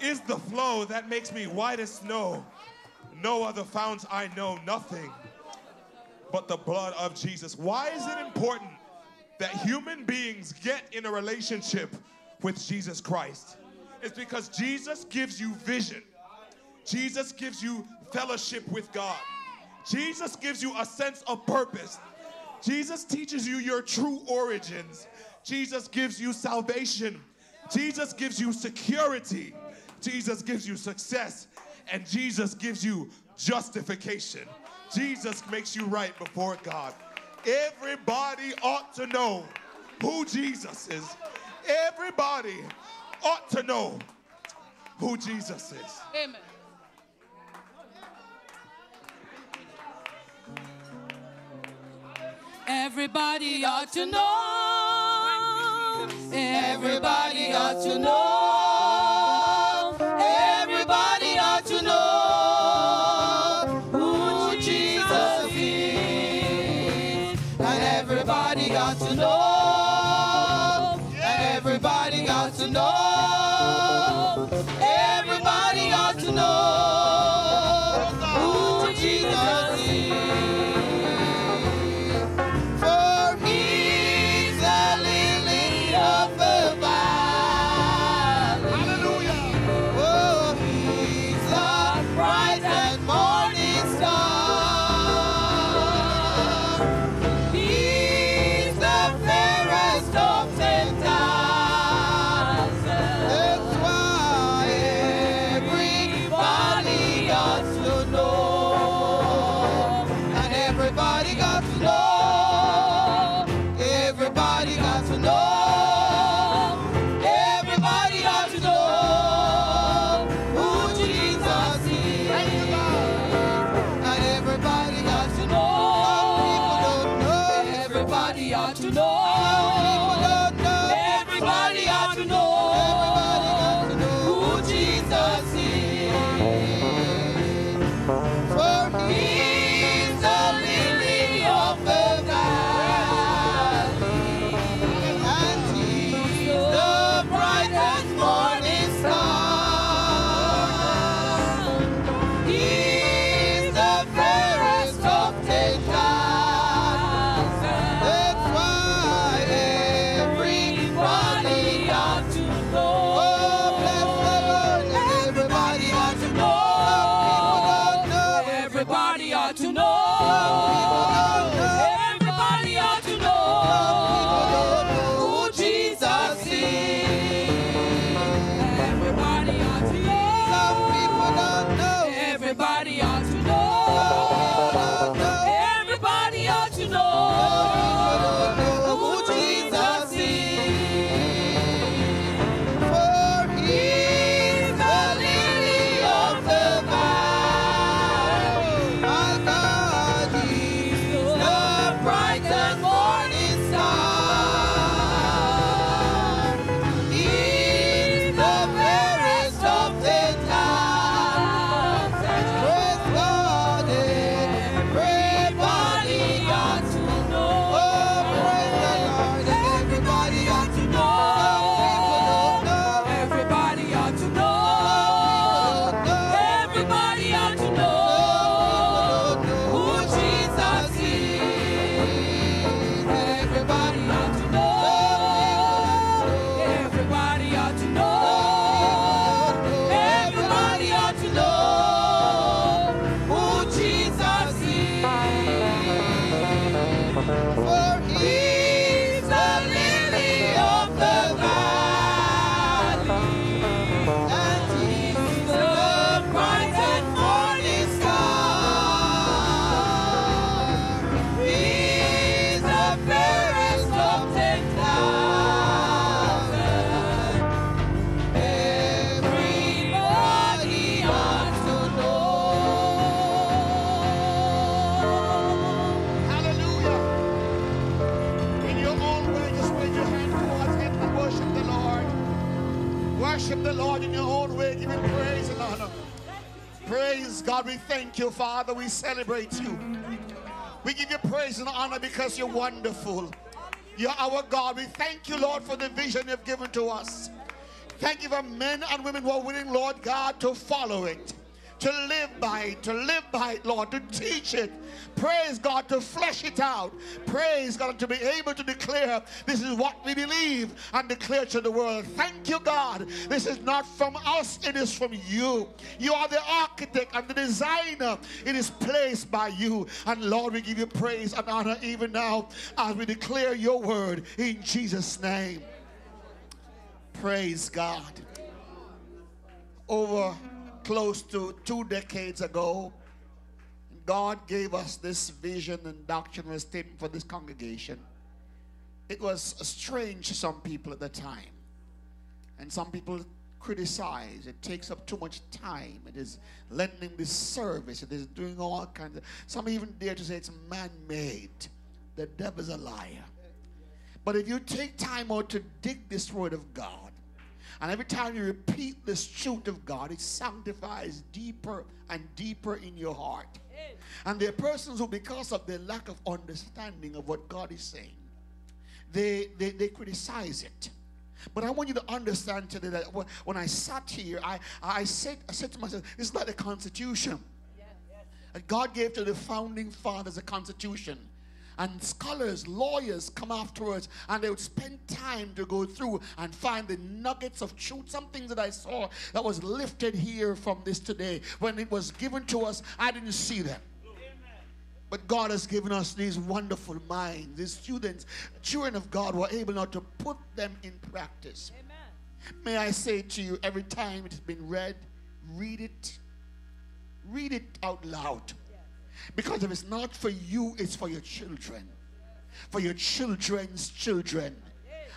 is the flow that makes me white as snow. No other founts I know, nothing but the blood of Jesus. Why is it important that human beings get in a relationship with Jesus Christ? It's because Jesus gives you vision. Jesus gives you fellowship with God. Jesus gives you a sense of purpose. Jesus teaches you your true origins. Jesus gives you salvation. Jesus gives you security. Jesus gives you success. And Jesus gives you justification. Jesus makes you right before God. Everybody ought to know who Jesus is. Everybody ought to know who Jesus is. Amen. Everybody ought to know. Everybody ought to know. Thank you, Father. We celebrate you. We give you praise and honor because you're wonderful. You're our God. We thank you, Lord, for the vision you've given to us. Thank you for men and women who are willing, Lord God, to follow it, to live by it, to live by it, Lord, to teach it. Praise God, to flesh it out. Praise God, to be able to declare this is what we believe and declare to the world. Thank you, God. This is not from us, it is from you. You are the architect and the designer. It is placed by you. And Lord, we give you praise and honor even now as we declare your word in Jesus' name. Praise God. Over close to two decades ago, God gave us this vision and doctrinal statement for this congregation. It was strange to some people at the time. And some people criticize. It takes up too much time. It is lending this service. It is doing all kinds of. Some even dare to say it's man made. The devil's a liar. But if you take time out to dig this word of God, and every time you repeat this truth of God, it sanctifies deeper and deeper in your heart. And there are persons who, because of their lack of understanding of what God is saying, they, they, they criticize it. But I want you to understand today that when I sat here, I, I, said, I said to myself, it's like the Constitution. That God gave to the founding fathers a Constitution. And scholars, lawyers come afterwards and they would spend time to go through and find the nuggets of truth. Some things that I saw that was lifted here from this today. When it was given to us, I didn't see them. But God has given us these wonderful minds. These students, children of God, were able now to put them in practice. May I say to you, every time it has been read, read it. Read it out loud. Because if it's not for you, it's for your children, for your children's children.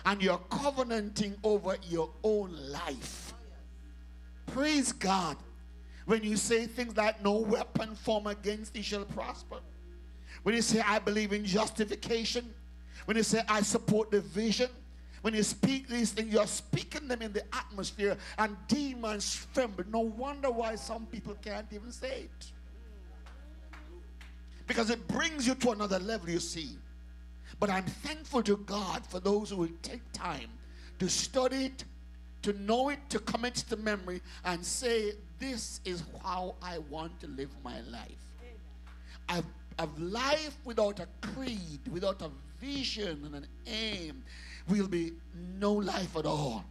And you're covenanting over your own life. Praise God. When you say things like, no weapon formed against thee shall prosper. When you say, I believe in justification. When you say, I support the vision. When you speak these things, you're speaking them in the atmosphere, and demons tremble. No wonder why some people can't even say it. Because it brings you to another level, you see. But I'm thankful to God for those who will take time to study it, to know it, to commit it to memory, and say, This is how I want to live my life. I've, I've life without a creed, without a vision and an aim, will be no life at all.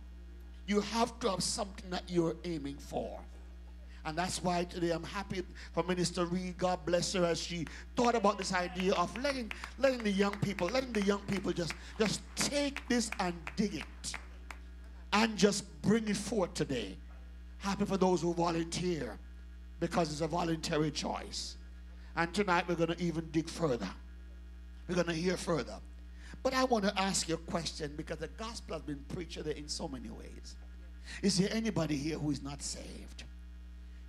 You have to have something that you're aiming for. And that's why today I'm happy for Minister Reid. God bless her as she thought about this idea of letting, letting the young people, letting the young people just, just take this and dig it and just bring it forth today. Happy for those who volunteer because it's a voluntary choice. And tonight we're going to even dig further. We're going to hear further. But I want to ask you a question because the gospel has been preached in so many ways. Is there anybody here who is not saved?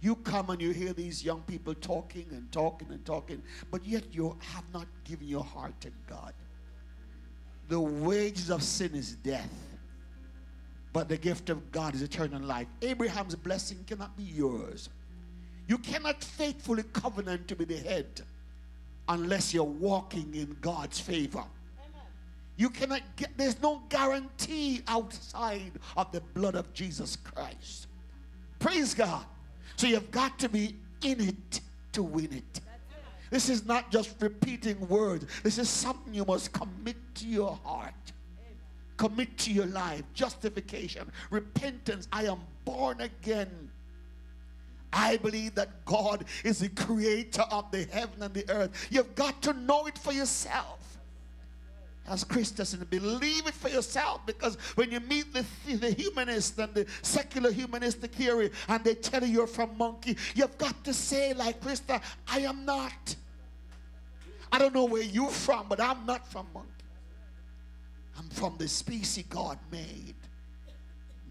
You come and you hear these young people talking and talking and talking, but yet you have not given your heart to God. The wages of sin is death, but the gift of God is eternal life. Abraham's blessing cannot be yours. You cannot faithfully covenant to be the head unless you're walking in God's favor. You cannot get, there's no guarantee outside of the blood of Jesus Christ. Praise God. So you've got to be in it to win it. This is not just repeating words. This is something you must commit to your heart. Commit to your life. Justification, repentance. I am born again. I believe that God is the creator of the heaven and the earth. You've got to know it for yourself as Christians and believe it for yourself because when you meet the, the humanist and the secular humanistic theory and they tell you you're from monkey, you've got to say like Krista, I am not. I don't know where you're from, but I'm not from monkey. I'm from the species God made.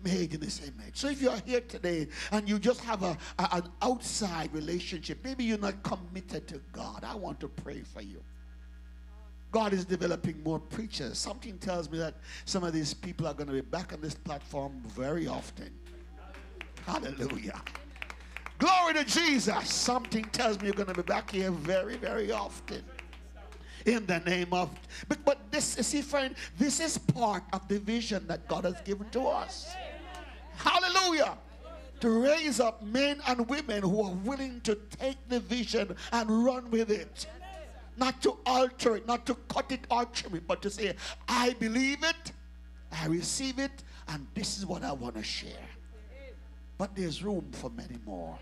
Made in his image. So if you are here today and you just have a, a an outside relationship, maybe you're not committed to God. I want to pray for you. God is developing more preachers. Something tells me that some of these people are going to be back on this platform very often. Hallelujah. Glory to Jesus. Something tells me you're going to be back here very, very often. In the name of, but, but this, see, friend, this is part of the vision that God has given to us. Hallelujah. To raise up men and women who are willing to take the vision and run with it not to alter it, not to cut it or trim it, but to say, I believe it, I receive it, and this is what I want to share. But there's room for many more.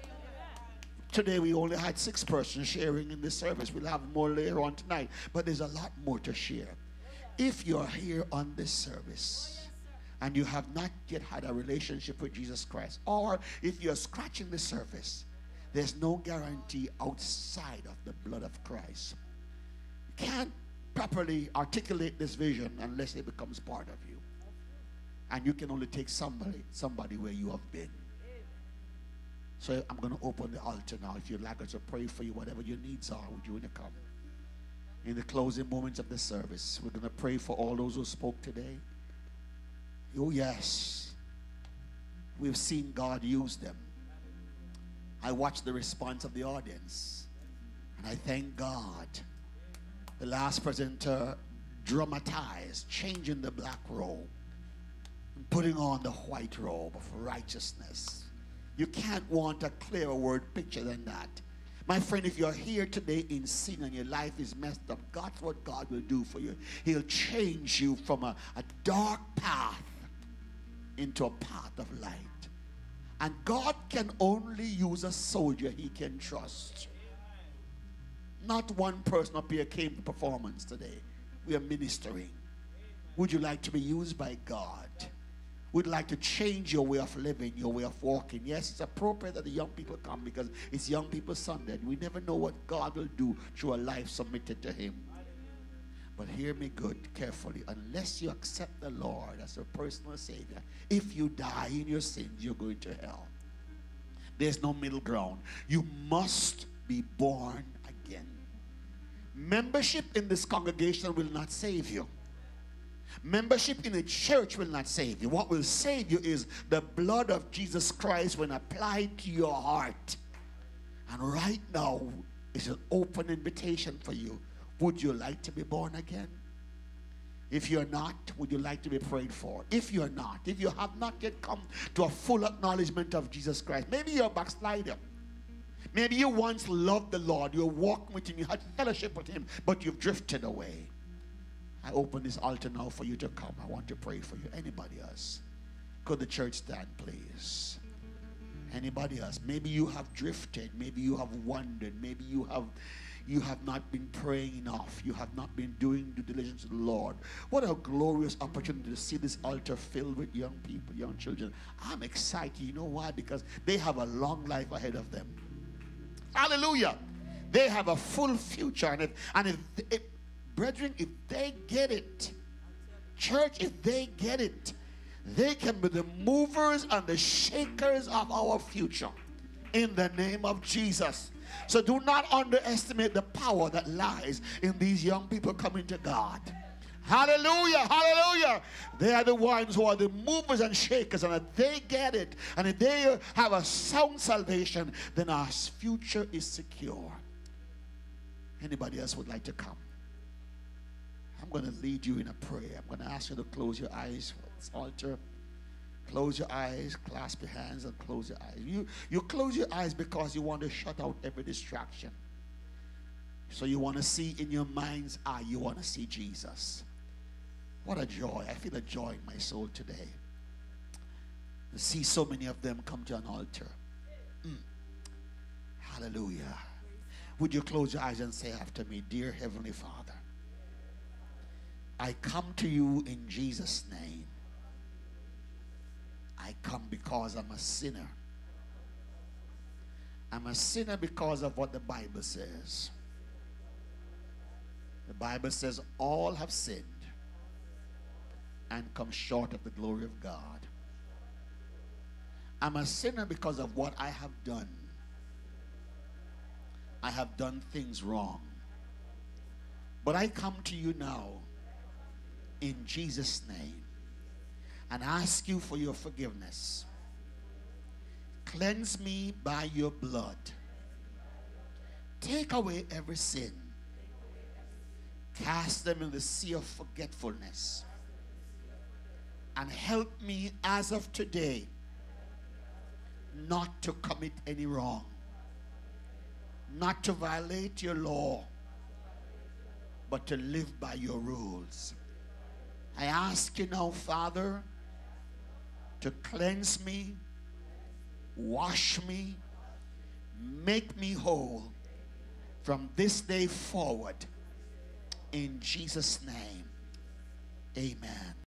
Today we only had six persons sharing in this service. We'll have more later on tonight, but there's a lot more to share. If you're here on this service and you have not yet had a relationship with Jesus Christ, or if you're scratching the surface, there's no guarantee outside of the blood of Christ can't properly articulate this vision unless it becomes part of you. And you can only take somebody, somebody where you have been. So I'm going to open the altar now. If you'd like us to pray for you, whatever your needs are, would you want to come? In the closing moments of the service, we're going to pray for all those who spoke today. Oh, yes. We've seen God use them. I watched the response of the audience. And I thank God the last presenter dramatized, changing the black robe and putting on the white robe of righteousness. You can't want a clearer word picture than that. My friend, if you're here today in sin and your life is messed up, God's what God will do for you. He'll change you from a, a dark path into a path of light. And God can only use a soldier he can trust. Not one person up here came to performance today. We are ministering. Would you like to be used by God? Would like to change your way of living, your way of walking? Yes, it's appropriate that the young people come because it's Young People Sunday. We never know what God will do through a life submitted to Him. But hear me good, carefully. Unless you accept the Lord as your personal Savior, if you die in your sins, you're going to hell. There's no middle ground. You must be born Membership in this congregation will not save you. Membership in a church will not save you. What will save you is the blood of Jesus Christ when applied to your heart. And right now is an open invitation for you. Would you like to be born again? If you're not, would you like to be prayed for? If you're not, if you have not yet come to a full acknowledgement of Jesus Christ, maybe you're a backslider. Maybe you once loved the Lord, you walked with Him, you had fellowship with Him, but you've drifted away. I open this altar now for you to come. I want to pray for you. Anybody else? Could the church stand, please? Anybody else? Maybe you have drifted. Maybe you have wandered. Maybe you have you have not been praying enough. You have not been doing due diligence to the Lord. What a glorious opportunity to see this altar filled with young people, young children. I'm excited. You know why? Because they have a long life ahead of them. Hallelujah. They have a full future. And if, and if, if brethren, if they get it, church, if they get it, they can be the movers and the shakers of our future in the name of Jesus. So do not underestimate the power that lies in these young people coming to God. Hallelujah, hallelujah. They are the ones who are the movers and shakers, and if they get it, and if they have a sound salvation, then our future is secure. Anybody else would like to come? I'm going to lead you in a prayer. I'm going to ask you to close your eyes for this altar. Close your eyes, clasp your hands, and close your eyes. You, you close your eyes because you want to shut out every distraction. So you want to see in your mind's eye, you want to see Jesus. What a joy. I feel a joy in my soul today. To see so many of them come to an altar. Mm. Hallelujah. Would you close your eyes and say after me, Dear Heavenly Father, I come to you in Jesus' name. I come because I'm a sinner. I'm a sinner because of what the Bible says. The Bible says, All have sinned and come short of the glory of God. I'm a sinner because of what I have done. I have done things wrong. But I come to you now in Jesus' name and ask you for your forgiveness. Cleanse me by your blood. Take away every sin. Cast them in the sea of forgetfulness. And help me as of today not to commit any wrong, not to violate your law, but to live by your rules. I ask you now, Father, to cleanse me, wash me, make me whole from this day forward. In Jesus' name, amen.